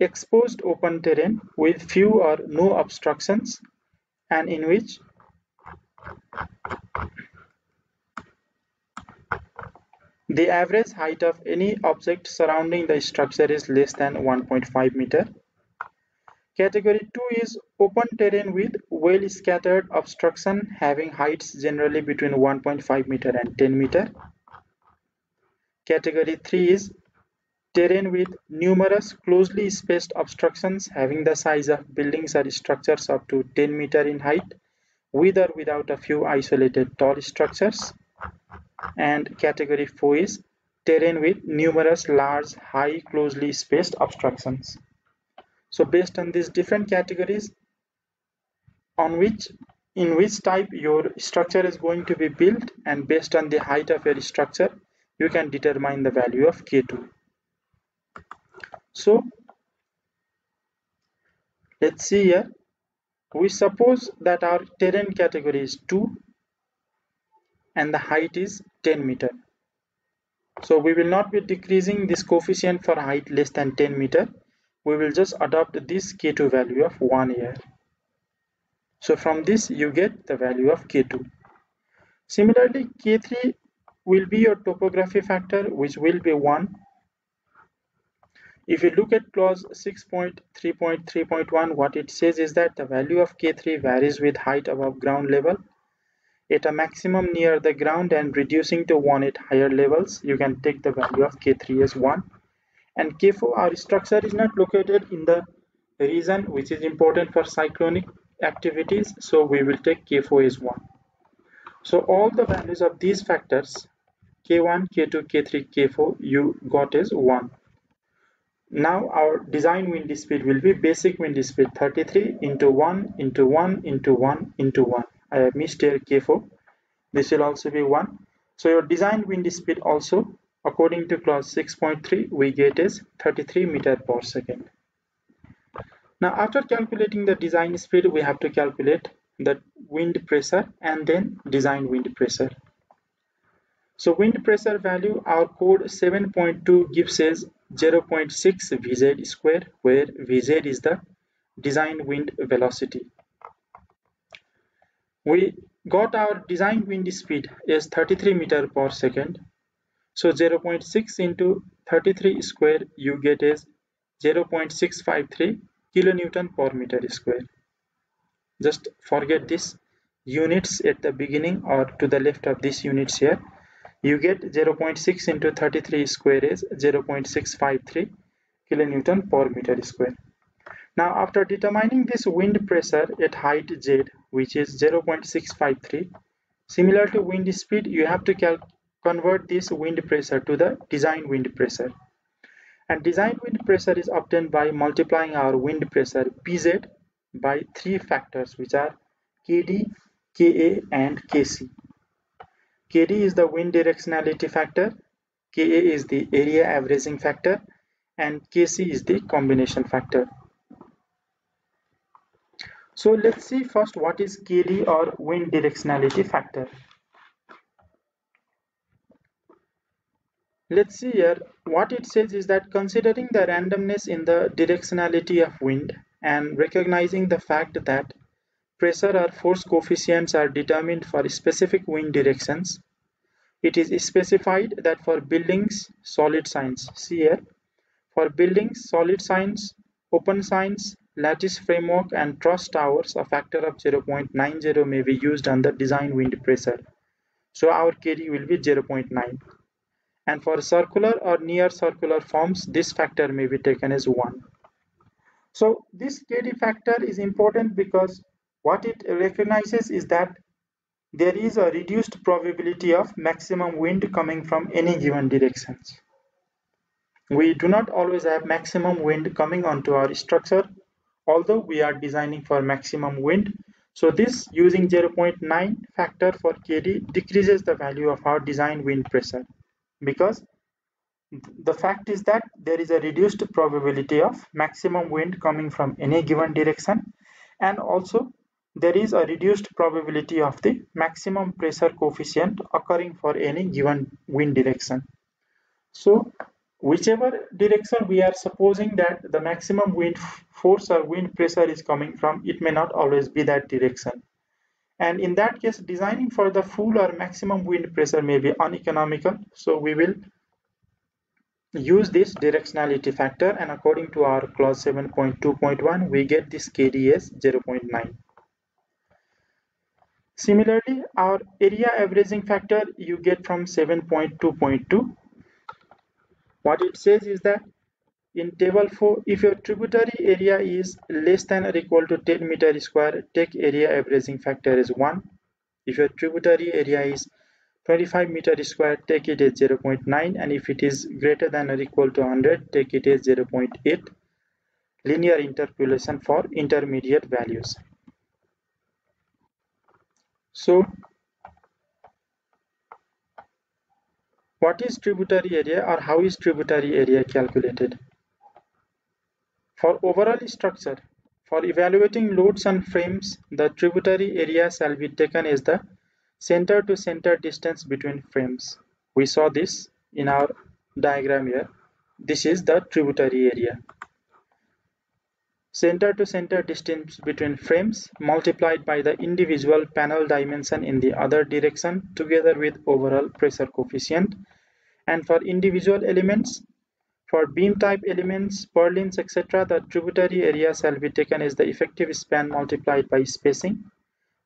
Speaker 1: exposed open terrain with few or no obstructions and in which the average height of any object surrounding the structure is less than 1.5 meter. Category 2 is open terrain with well scattered obstruction having heights generally between 1.5 meter and 10 meter. Category 3 is terrain with numerous closely spaced obstructions having the size of buildings or structures up to 10 meter in height with or without a few isolated tall structures. And category 4 is terrain with numerous large high closely spaced obstructions. So based on these different categories on which in which type your structure is going to be built and based on the height of your structure you can determine the value of k2 so let's see here. We suppose that our terrain category is 2 and the height is 10 meter. So we will not be decreasing this coefficient for height less than 10 meter. We will just adopt this k2 value of 1 here. So from this you get the value of k2 similarly k3 will be your topography factor which will be 1 if you look at clause 6.3.3.1, what it says is that the value of K3 varies with height above ground level. At a maximum near the ground and reducing to 1 at higher levels, you can take the value of K3 as 1. And K4, our structure is not located in the region which is important for cyclonic activities, so we will take K4 as 1. So all the values of these factors, K1, K2, K3, K4, you got as 1. Now our design wind speed will be basic wind speed 33 into 1 into 1 into 1 into 1. I have missed here K4. This will also be 1. So your design wind speed also according to clause 6.3 we get is 33 meter per second. Now after calculating the design speed we have to calculate the wind pressure and then design wind pressure. So wind pressure value our code 7.2 gives us 0.6 Vz square where Vz is the design wind velocity. We got our design wind speed is 33 meter per second. So 0.6 into 33 square you get is 0.653 kilonewton per meter square. Just forget this units at the beginning or to the left of these units here you get 0.6 into 33 square is 0.653 kilonewton per meter square. Now after determining this wind pressure at height z which is 0.653 similar to wind speed you have to convert this wind pressure to the design wind pressure. And design wind pressure is obtained by multiplying our wind pressure pz by three factors which are kd ka and kc KD is the wind directionality factor, KA is the area averaging factor, and KC is the combination factor. So let's see first what is KD or wind directionality factor. Let's see here what it says is that considering the randomness in the directionality of wind and recognizing the fact that pressure or force coefficients are determined for specific wind directions, it is specified that for buildings, solid signs, see here, for buildings, solid signs, open signs, lattice framework and truss towers, a factor of 0.90 may be used under design wind pressure. So our KD will be 0.9. And for circular or near circular forms, this factor may be taken as 1. So this KD factor is important because what it recognizes is that there is a reduced probability of maximum wind coming from any given directions. We do not always have maximum wind coming onto our structure, although we are designing for maximum wind. So this using 0.9 factor for KD decreases the value of our design wind pressure because the fact is that there is a reduced probability of maximum wind coming from any given direction and also there is a reduced probability of the maximum pressure coefficient occurring for any given wind direction. So whichever direction we are supposing that the maximum wind force or wind pressure is coming from, it may not always be that direction. And in that case, designing for the full or maximum wind pressure may be uneconomical. So we will use this directionality factor and according to our clause 7.2.1, we get this KDS as 0.9. Similarly, our area averaging factor you get from 7.2.2. What it says is that in table 4, if your tributary area is less than or equal to 10 meter square, take area averaging factor as 1. If your tributary area is 25 meter square, take it as 0.9 and if it is greater than or equal to 100, take it as 0.8. Linear interpolation for intermediate values. So what is tributary area or how is tributary area calculated? For overall structure, for evaluating loads and frames, the tributary area shall be taken as the center to center distance between frames. We saw this in our diagram here. This is the tributary area center to center distance between frames multiplied by the individual panel dimension in the other direction together with overall pressure coefficient. And for individual elements for beam type elements purlins etc the tributary area shall be taken as the effective span multiplied by spacing.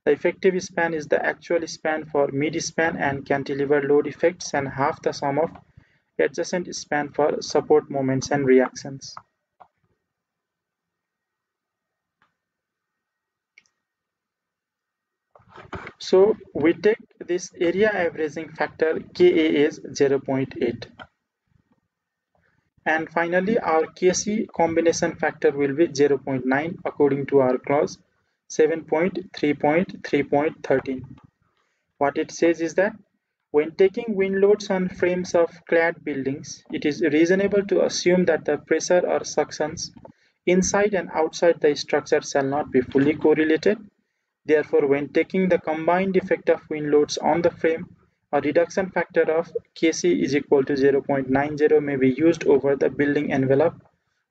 Speaker 1: The effective span is the actual span for mid span and cantilever load effects and half the sum of adjacent span for support moments and reactions So we take this area averaging factor Ka is 0.8. And finally our Kc combination factor will be 0.9 according to our clause 7.3.3.13. What it says is that when taking wind loads on frames of clad buildings, it is reasonable to assume that the pressure or suctions inside and outside the structure shall not be fully correlated Therefore, when taking the combined effect of wind loads on the frame, a reduction factor of Kc is equal to 0.90 may be used over the building envelope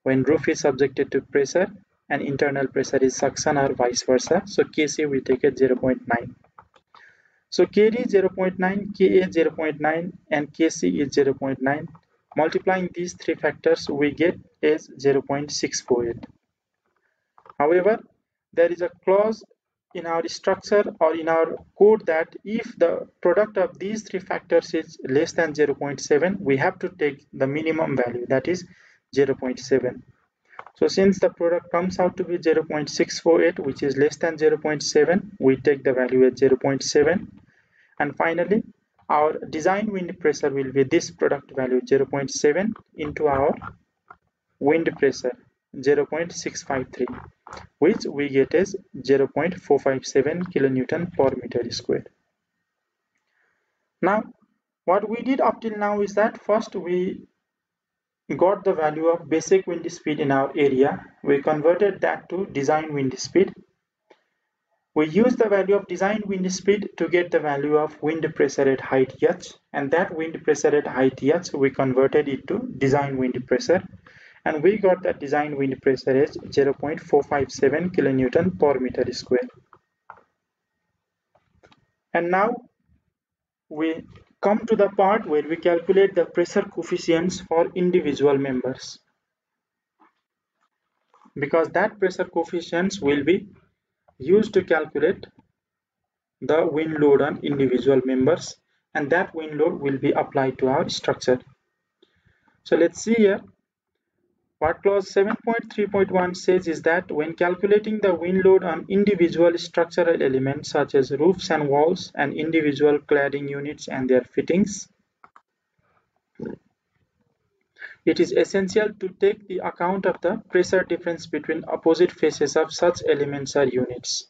Speaker 1: when roof is subjected to pressure and internal pressure is suction or vice versa. So Kc we take at 0.9. So Kd 0.9, Ka 0.9 and Kc is 0.9. Multiplying these three factors we get is 0.648. However, there is a clause in our structure or in our code that if the product of these three factors is less than 0.7 we have to take the minimum value that is 0.7 so since the product comes out to be 0.648 which is less than 0.7 we take the value at 0.7 and finally our design wind pressure will be this product value 0.7 into our wind pressure 0.653 which we get as 0.457 kilonewton per meter square now what we did up till now is that first we got the value of basic wind speed in our area. We converted that to design wind speed. We use the value of design wind speed to get the value of wind pressure at height h and that wind pressure at height h we converted it to design wind pressure and we got that design wind pressure is 0.457 kilonewton per meter square. And now we come to the part where we calculate the pressure coefficients for individual members. Because that pressure coefficients will be used to calculate the wind load on individual members and that wind load will be applied to our structure. So let's see here what clause 7.3.1 says is that when calculating the wind load on individual structural elements such as roofs and walls and individual cladding units and their fittings it is essential to take the account of the pressure difference between opposite faces of such elements or units.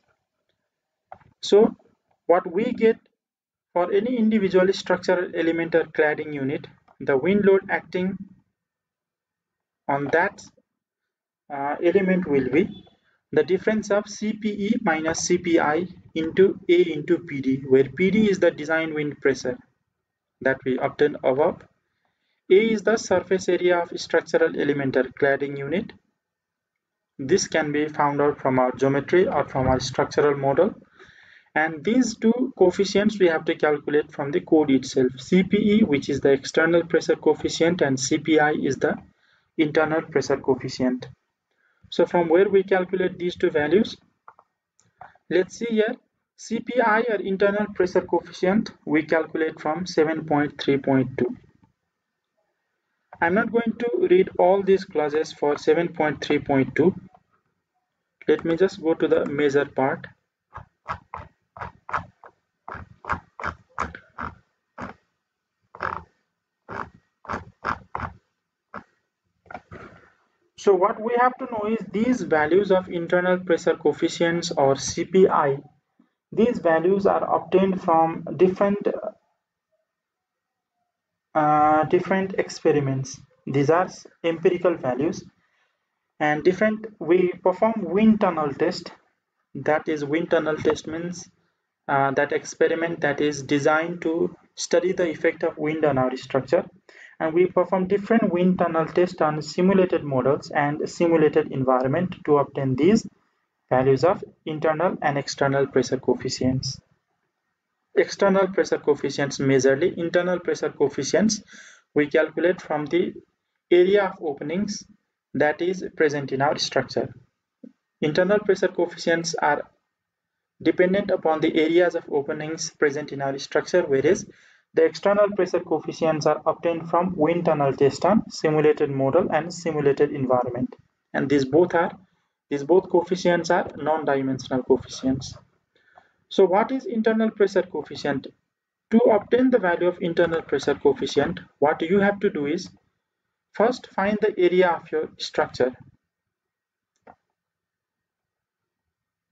Speaker 1: So what we get for any individual structural element or cladding unit, the wind load acting on that uh, element will be the difference of CPE minus CPI into A into PD, where PD is the design wind pressure that we obtained above a is the surface area of structural element or cladding unit. This can be found out from our geometry or from our structural model. And these two coefficients we have to calculate from the code itself. CPE, which is the external pressure coefficient, and CPI is the internal pressure coefficient. So from where we calculate these two values, let's see here. CPI or internal pressure coefficient we calculate from 7.3.2 I'm not going to read all these clauses for 7.3.2 let me just go to the measure part so what we have to know is these values of internal pressure coefficients or CPI these values are obtained from different uh, different experiments. These are empirical values. And different we perform wind tunnel test. That is wind tunnel test means uh, that experiment that is designed to study the effect of wind on our structure and we perform different wind tunnel tests on simulated models and simulated environment to obtain these values of internal and external pressure coefficients. External pressure coefficients majorly internal pressure coefficients. We calculate from the area of openings that is present in our structure. Internal pressure coefficients are dependent upon the areas of openings present in our structure whereas the external pressure coefficients are obtained from wind tunnel test on simulated model and simulated environment and these both are these both coefficients are non-dimensional coefficients so what is internal pressure coefficient? To obtain the value of internal pressure coefficient, what you have to do is first find the area of your structure.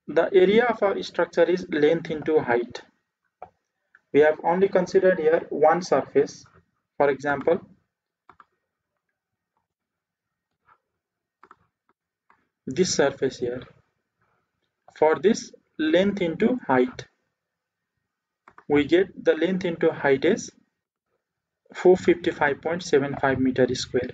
Speaker 1: The area of our structure is length into height. We have only considered here one surface. For example, this surface here. For this, length into height we get the length into height is 455.75 meter square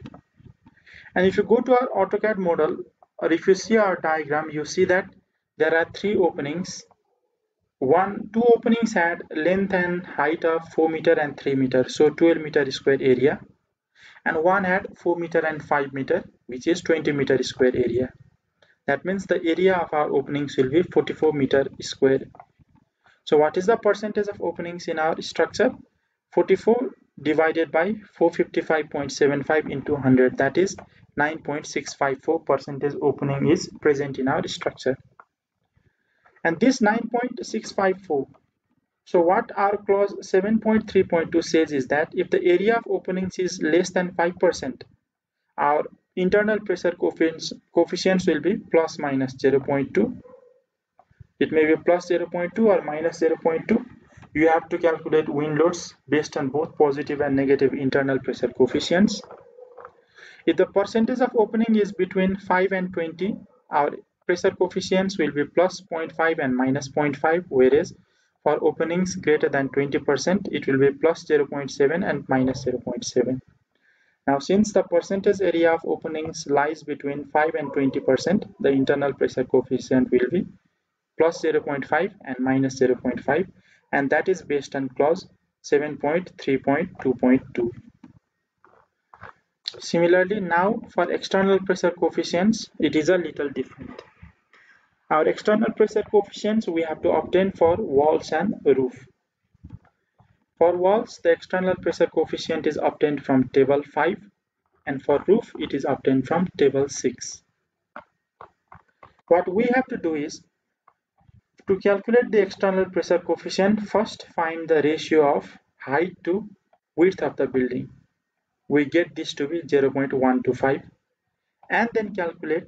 Speaker 1: and if you go to our AutoCAD model or if you see our diagram you see that there are three openings one two openings had length and height of 4 meter and 3 meter so 12 meter square area. And one had 4 meter and 5 meter which is 20 meter square area. That means the area of our openings will be 44 meter square. So what is the percentage of openings in our structure? 44 divided by 455.75 into 100 that is 9.654 percentage opening is present in our structure and this 9.654 so what our clause 7.3.2 says is that if the area of openings is less than 5% our internal pressure coefficients, coefficients will be plus minus 0.2 it may be plus 0.2 or minus 0.2 you have to calculate wind loads based on both positive and negative internal pressure coefficients. If the percentage of opening is between 5 and 20 our pressure coefficients will be plus 0.5 and minus 0.5 whereas for openings greater than 20 percent it will be plus 0.7 and minus 0.7 Now since the percentage area of openings lies between 5 and 20%, the internal pressure coefficient will be plus 0.5 and minus 0.5 and that is based on clause 7.3.2.2. Similarly, now for external pressure coefficients, it is a little different. Our external pressure coefficients we have to obtain for walls and roof. For walls, the external pressure coefficient is obtained from table 5 and for roof it is obtained from table 6. What we have to do is to calculate the external pressure coefficient, first find the ratio of height to width of the building. We get this to be 0.125 and then calculate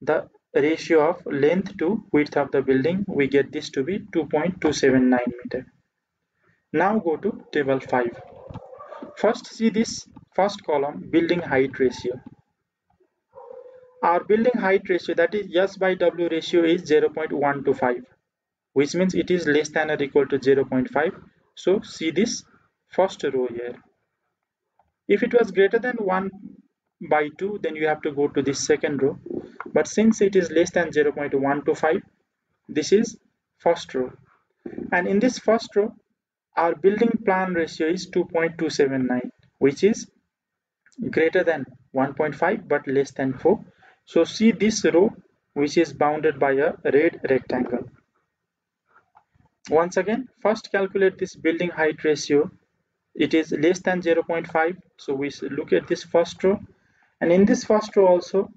Speaker 1: the ratio of length to width of the building. We get this to be 2.279 meter. Now go to table 5. First see this first column building height ratio. Our building height ratio that is S by W ratio is 0.125 which means it is less than or equal to 0.5. So see this first row here. If it was greater than 1 by 2 then you have to go to this second row but since it is less than 0.125 this is first row. And in this first row our building plan ratio is 2.279 which is greater than 1.5 but less than 4 so see this row which is bounded by a red rectangle. Once again first calculate this building height ratio. It is less than 0.5 so we look at this first row. And in this first row also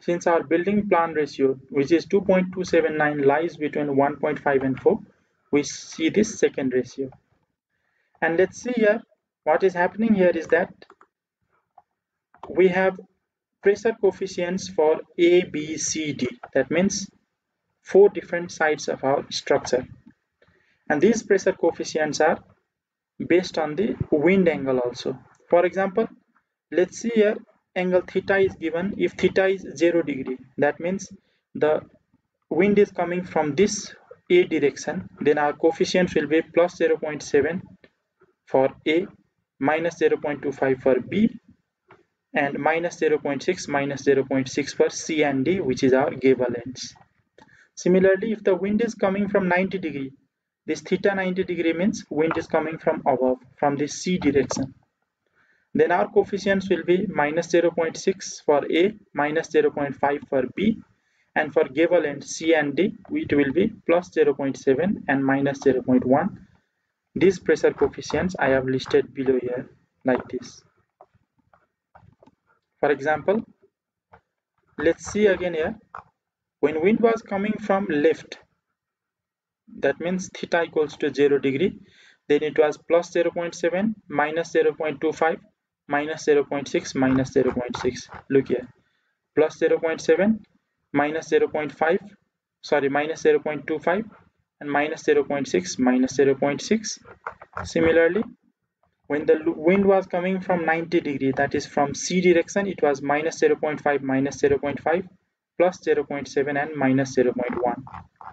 Speaker 1: since our building plan ratio which is 2.279 lies between 1.5 and 4 we see this second ratio. And let's see here what is happening here is that we have pressure coefficients for A, B, C, D. That means four different sides of our structure. And these pressure coefficients are based on the wind angle also. For example let's see here angle theta is given. If theta is 0 degree that means the wind is coming from this a direction then our coefficients will be plus 0.7 for a minus 0.25 for b and minus 0.6 minus 0.6 for c and d which is our gable ends similarly if the wind is coming from 90 degree this theta 90 degree means wind is coming from above from the c direction then our coefficients will be minus 0.6 for a minus 0.5 for b and for end C and D it will be plus 0.7 and minus 0.1 these pressure coefficients I have listed below here like this. For example let's see again here. When wind was coming from left that means theta equals to 0 degree then it was plus 0.7 minus 0.25 minus 0.6 minus 0.6 look here plus 0.7 minus 0.5 sorry minus 0.25 and minus 0.6 minus 0.6 similarly when the wind was coming from 90 degree that is from c direction it was minus 0.5 minus 0.5 plus 0.7 and minus 0.1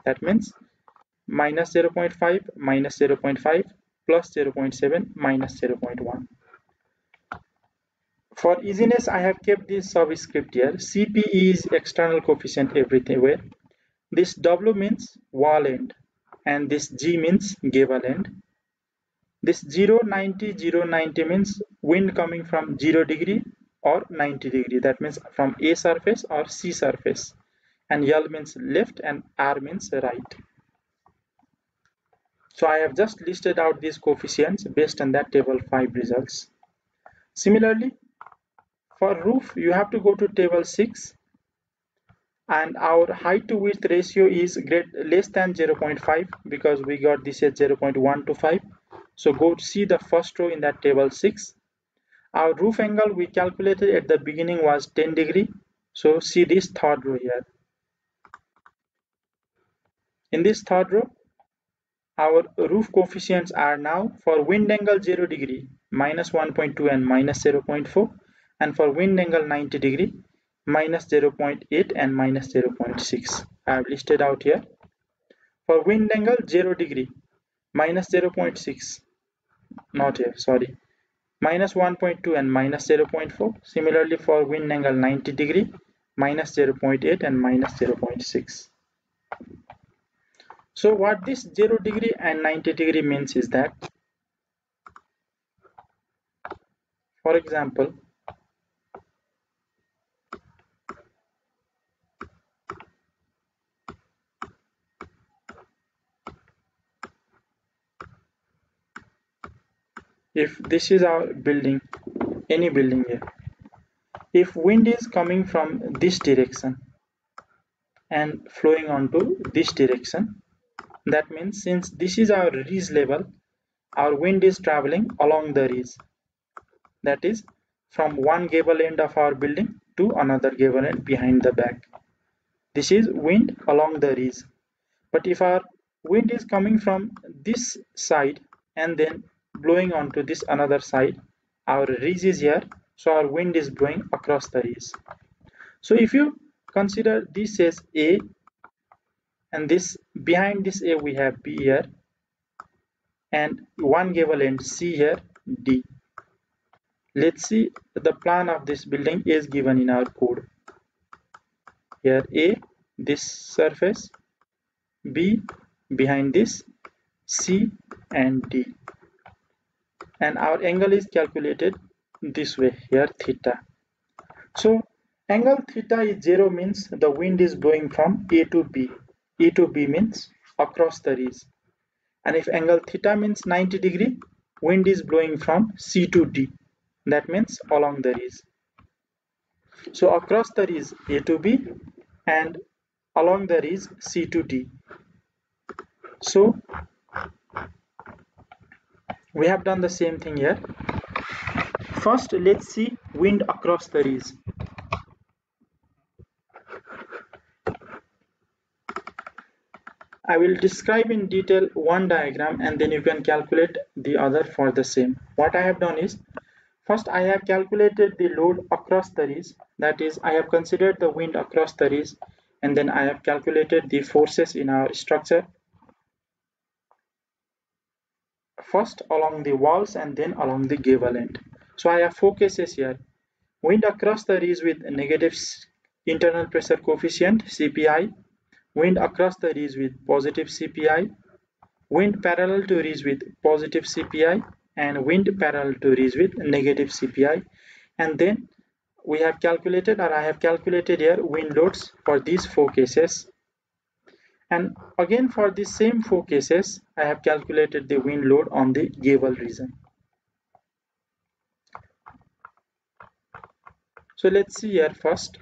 Speaker 1: that means minus 0.5 minus 0.5 plus 0.7 minus 0.1 for easiness, I have kept this subscript here. CP is external coefficient everywhere. This W means wall end and this G means gable end. This 0, 90, 0, 90 means wind coming from 0 degree or 90 degree. That means from A surface or C surface. And L means left and R means right. So I have just listed out these coefficients based on that table 5 results. Similarly, for roof, you have to go to table 6 and our height to width ratio is great less than 0.5 because we got this at 0.125 so go see the first row in that table 6 our roof angle we calculated at the beginning was 10 degree. So see this third row here. In this third row our roof coefficients are now for wind angle 0 degree minus 1.2 and minus 0.4 and for wind angle 90 degree minus 0.8 and minus 0.6 I have listed out here. For wind angle 0 degree minus 0.6 not here sorry. Minus 1.2 and minus 0.4 similarly for wind angle 90 degree minus 0.8 and minus 0.6 so what this 0 degree and 90 degree means is that for example if this is our building any building here. If wind is coming from this direction and flowing onto this direction that means since this is our ridge level our wind is traveling along the ridge that is from one gable end of our building to another gable end behind the back. This is wind along the ridge but if our wind is coming from this side and then blowing onto this another side. Our ridge is here so our wind is blowing across the ridge so if you consider this as a and this behind this a we have b here and one gable end c here d. Let's see the plan of this building is given in our code. Here a this surface b behind this c and d and our angle is calculated this way here theta. So angle theta is 0 means the wind is blowing from a to b. A to b means across the ridge. And if angle theta means 90 degree wind is blowing from c to d. That means along the ridge. So across the ridge a to b and along the ridge c to d. So we have done the same thing here. First let's see wind across the ridge I will describe in detail one diagram and then you can calculate the other for the same. What I have done is, first I have calculated the load across the ridge, that is I have considered the wind across the ridge and then I have calculated the forces in our structure first along the walls and then along the gable end. So I have four cases here. Wind across the ridge with negative internal pressure coefficient CPI, wind across the ridge with positive CPI, wind parallel to ridge with positive CPI, and wind parallel to ridge with negative CPI. And then we have calculated or I have calculated here wind loads for these four cases and again for the same four cases I have calculated the wind load on the gable region. So let's see here first.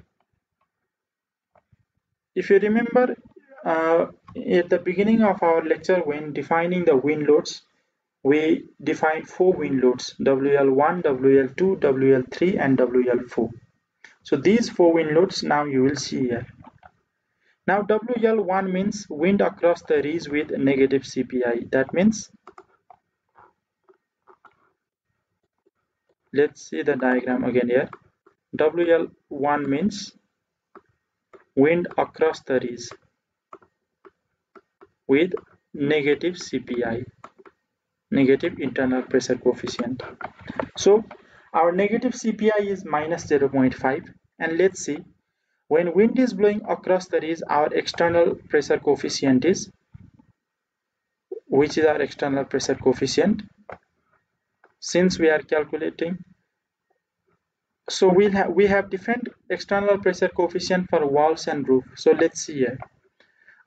Speaker 1: If you remember uh, at the beginning of our lecture when defining the wind loads we defined four wind loads WL1, WL2, WL3 and WL4 so these four wind loads now you will see here now WL1 means wind across the ridge with negative CPI. That means, let's see the diagram again here. WL1 means wind across the ridge with negative CPI, negative internal pressure coefficient. So our negative CPI is minus 0.5 and let's see when wind is blowing across the ridge, our external pressure coefficient is, which is our external pressure coefficient? Since we are calculating, so we'll have, we have different external pressure coefficient for walls and roof. So let's see here.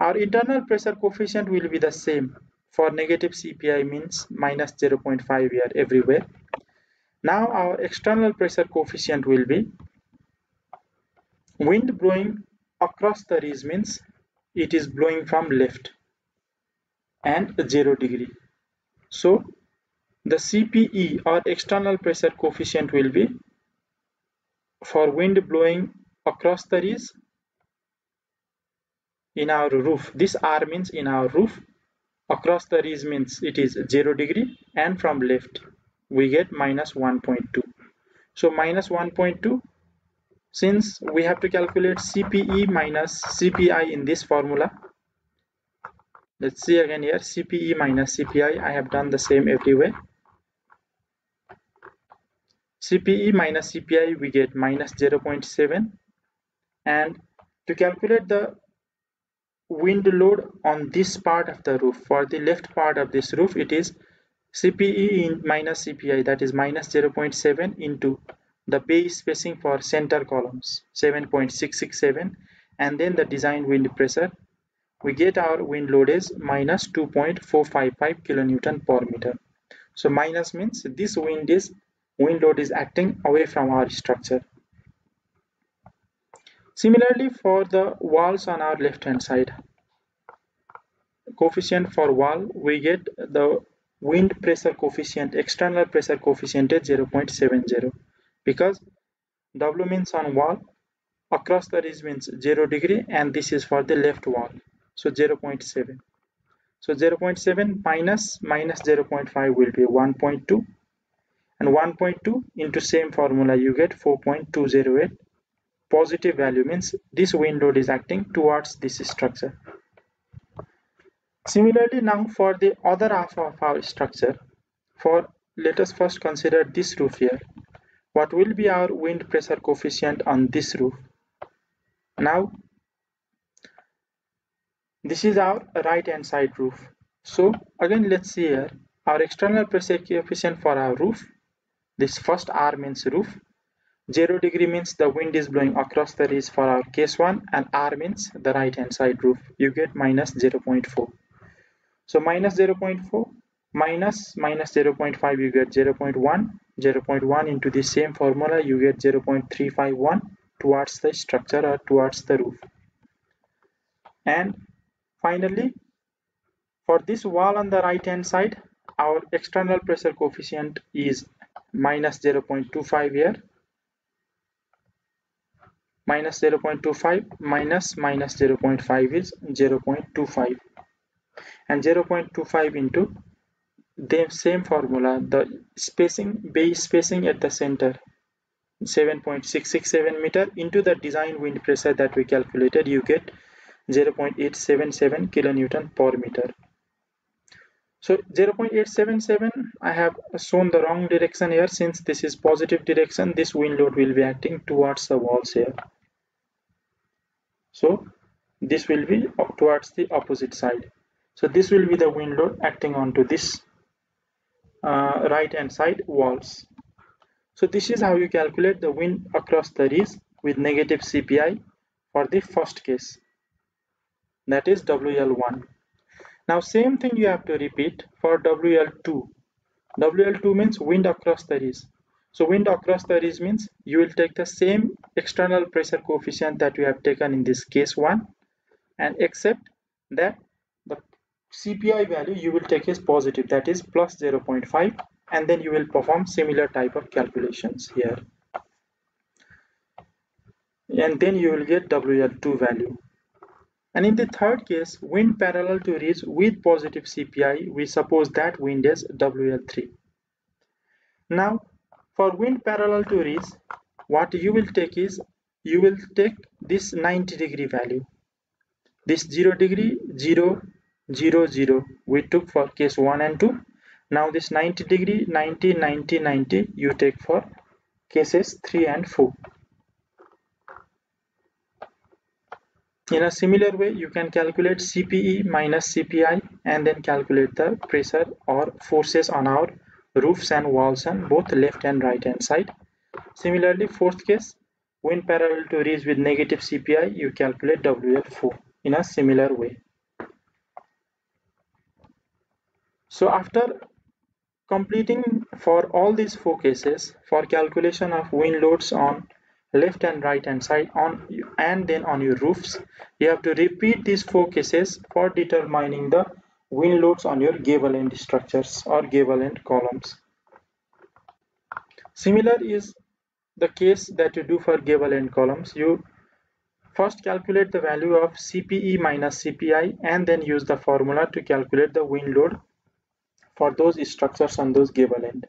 Speaker 1: Our internal pressure coefficient will be the same for negative CPI means minus 0.5 here everywhere. Now our external pressure coefficient will be Wind blowing across the ridge means it is blowing from left and 0 degree. So the CPE or external pressure coefficient will be for wind blowing across the ridge in our roof. This R means in our roof. Across the ridge means it is 0 degree and from left we get minus 1.2. So minus 1.2 since we have to calculate CPE minus CPI in this formula let's see again here CPE minus CPI I have done the same everywhere CPE minus CPI we get minus 0.7 and to calculate the wind load on this part of the roof for the left part of this roof it is CPE in minus CPI that is minus 0.7 into the bay spacing for center columns 7.667 and then the design wind pressure. We get our wind load is minus 2.455 kilonewton per meter. So minus means this wind is wind load is acting away from our structure. Similarly for the walls on our left hand side coefficient for wall we get the wind pressure coefficient external pressure coefficient is 0.70 because W means on wall across the ridge means 0 degree and this is for the left wall. So 0.7 so 0.7 minus minus 0.5 will be 1.2 and 1.2 into same formula you get 4.208 positive value means this wind load is acting towards this structure. Similarly now for the other half of our structure for let us first consider this roof here what will be our wind pressure coefficient on this roof? Now this is our right hand side roof. So again let's see here. Our external pressure coefficient for our roof this first r means roof. 0 degree means the wind is blowing across the ridge for our case 1 and r means the right hand side roof. You get minus 0.4 so minus 0.4 minus minus 0.5 you get 0.1 0.1 into the same formula you get 0.351 towards the structure or towards the roof. And finally for this wall on the right hand side our external pressure coefficient is minus 0.25 here. Minus 0.25 minus minus 0.5 is 0.25 and 0.25 into the same formula the spacing bay spacing at the center. 7.667 meter into the design wind pressure that we calculated you get 0.877 kilonewton per meter. So 0.877 I have shown the wrong direction here. Since this is positive direction this wind load will be acting towards the walls here. So this will be towards the opposite side. So this will be the wind load acting onto this uh, right hand side walls. So this is how you calculate the wind across the ridge with negative CPI for the first case that is WL1. Now same thing you have to repeat for WL2. WL2 means wind across the ridge. So wind across the ridge means you will take the same external pressure coefficient that you have taken in this case 1 and except that CPI value you will take as positive that is plus 0.5 and then you will perform similar type of calculations here. And then you will get WL2 value. And in the third case wind parallel to ridge with positive CPI we suppose that wind is WL3 now for wind parallel to ridge what you will take is you will take this 90 degree value. This 0 degree 0 0 0 we took for case 1 and 2 now this 90 degree 90 90 90 you take for cases 3 and 4 in a similar way you can calculate CPE minus CPI and then calculate the pressure or forces on our roofs and walls on both left and right hand side. Similarly fourth case when parallel to ridge with negative CPI you calculate WL4 in a similar way So after completing for all these four cases for calculation of wind loads on left and right hand side on and then on your roofs you have to repeat these four cases for determining the wind loads on your gable end structures or gable end columns. Similar is the case that you do for gable end columns. You first calculate the value of CPE minus CPI and then use the formula to calculate the wind load for those structures on those gable end.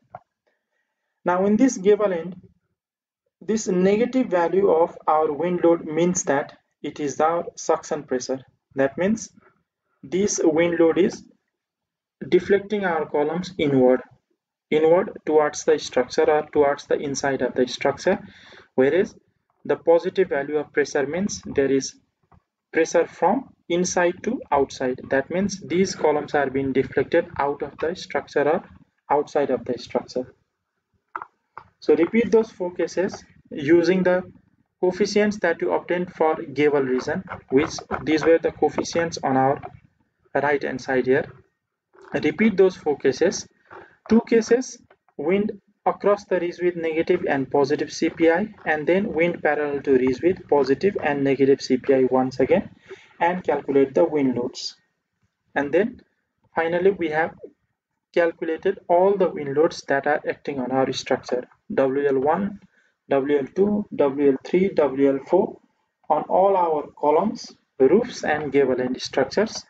Speaker 1: Now in this gable end, this negative value of our wind load means that it is our suction pressure. That means this wind load is deflecting our columns inward. inward towards the structure or towards the inside of the structure whereas the positive value of pressure means there is pressure from inside to outside. That means these columns are being deflected out of the structure or outside of the structure. So repeat those four cases using the coefficients that you obtained for gable region which these were the coefficients on our right hand side here. Repeat those four cases. Two cases wind across the ridge with negative and positive CPI and then wind parallel to ridge with positive and negative CPI once again and calculate the wind loads. And then finally we have calculated all the wind loads that are acting on our structure. WL1 WL2 WL3 WL4 on all our columns roofs and gable end structures.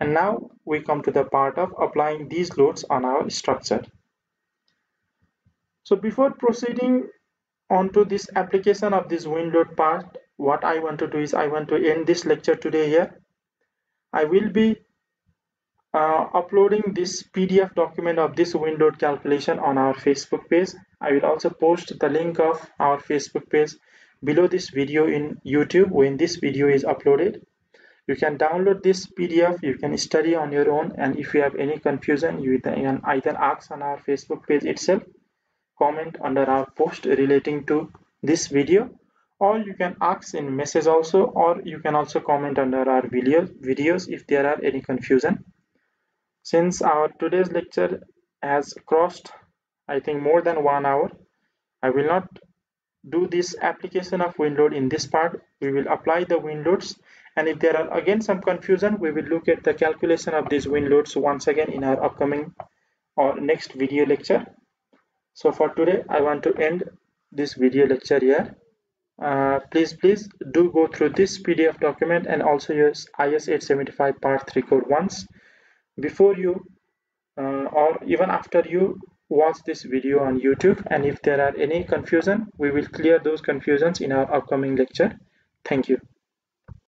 Speaker 1: And now we come to the part of applying these loads on our structure. So before proceeding on to this application of this wind load part what I want to do is I want to end this lecture today here I will be uh, uploading this PDF document of this wind load calculation on our Facebook page. I will also post the link of our Facebook page below this video in YouTube when this video is uploaded. You can download this PDF, you can study on your own and if you have any confusion you can either ask on our Facebook page itself, comment under our post relating to this video or you can ask in message also or you can also comment under our video, videos if there are any confusion. Since our today's lecture has crossed I think more than one hour I will not do this application of wind load in this part. We will apply the wind loads and if there are again some confusion we will look at the calculation of these wind loads once again in our upcoming or next video lecture. So for today I want to end this video lecture here uh, please please do go through this PDF document and also use IS 875 part 3 code once before you uh, or even after you watch this video on YouTube. And if there are any confusion we will clear those confusions in our upcoming lecture. Thank you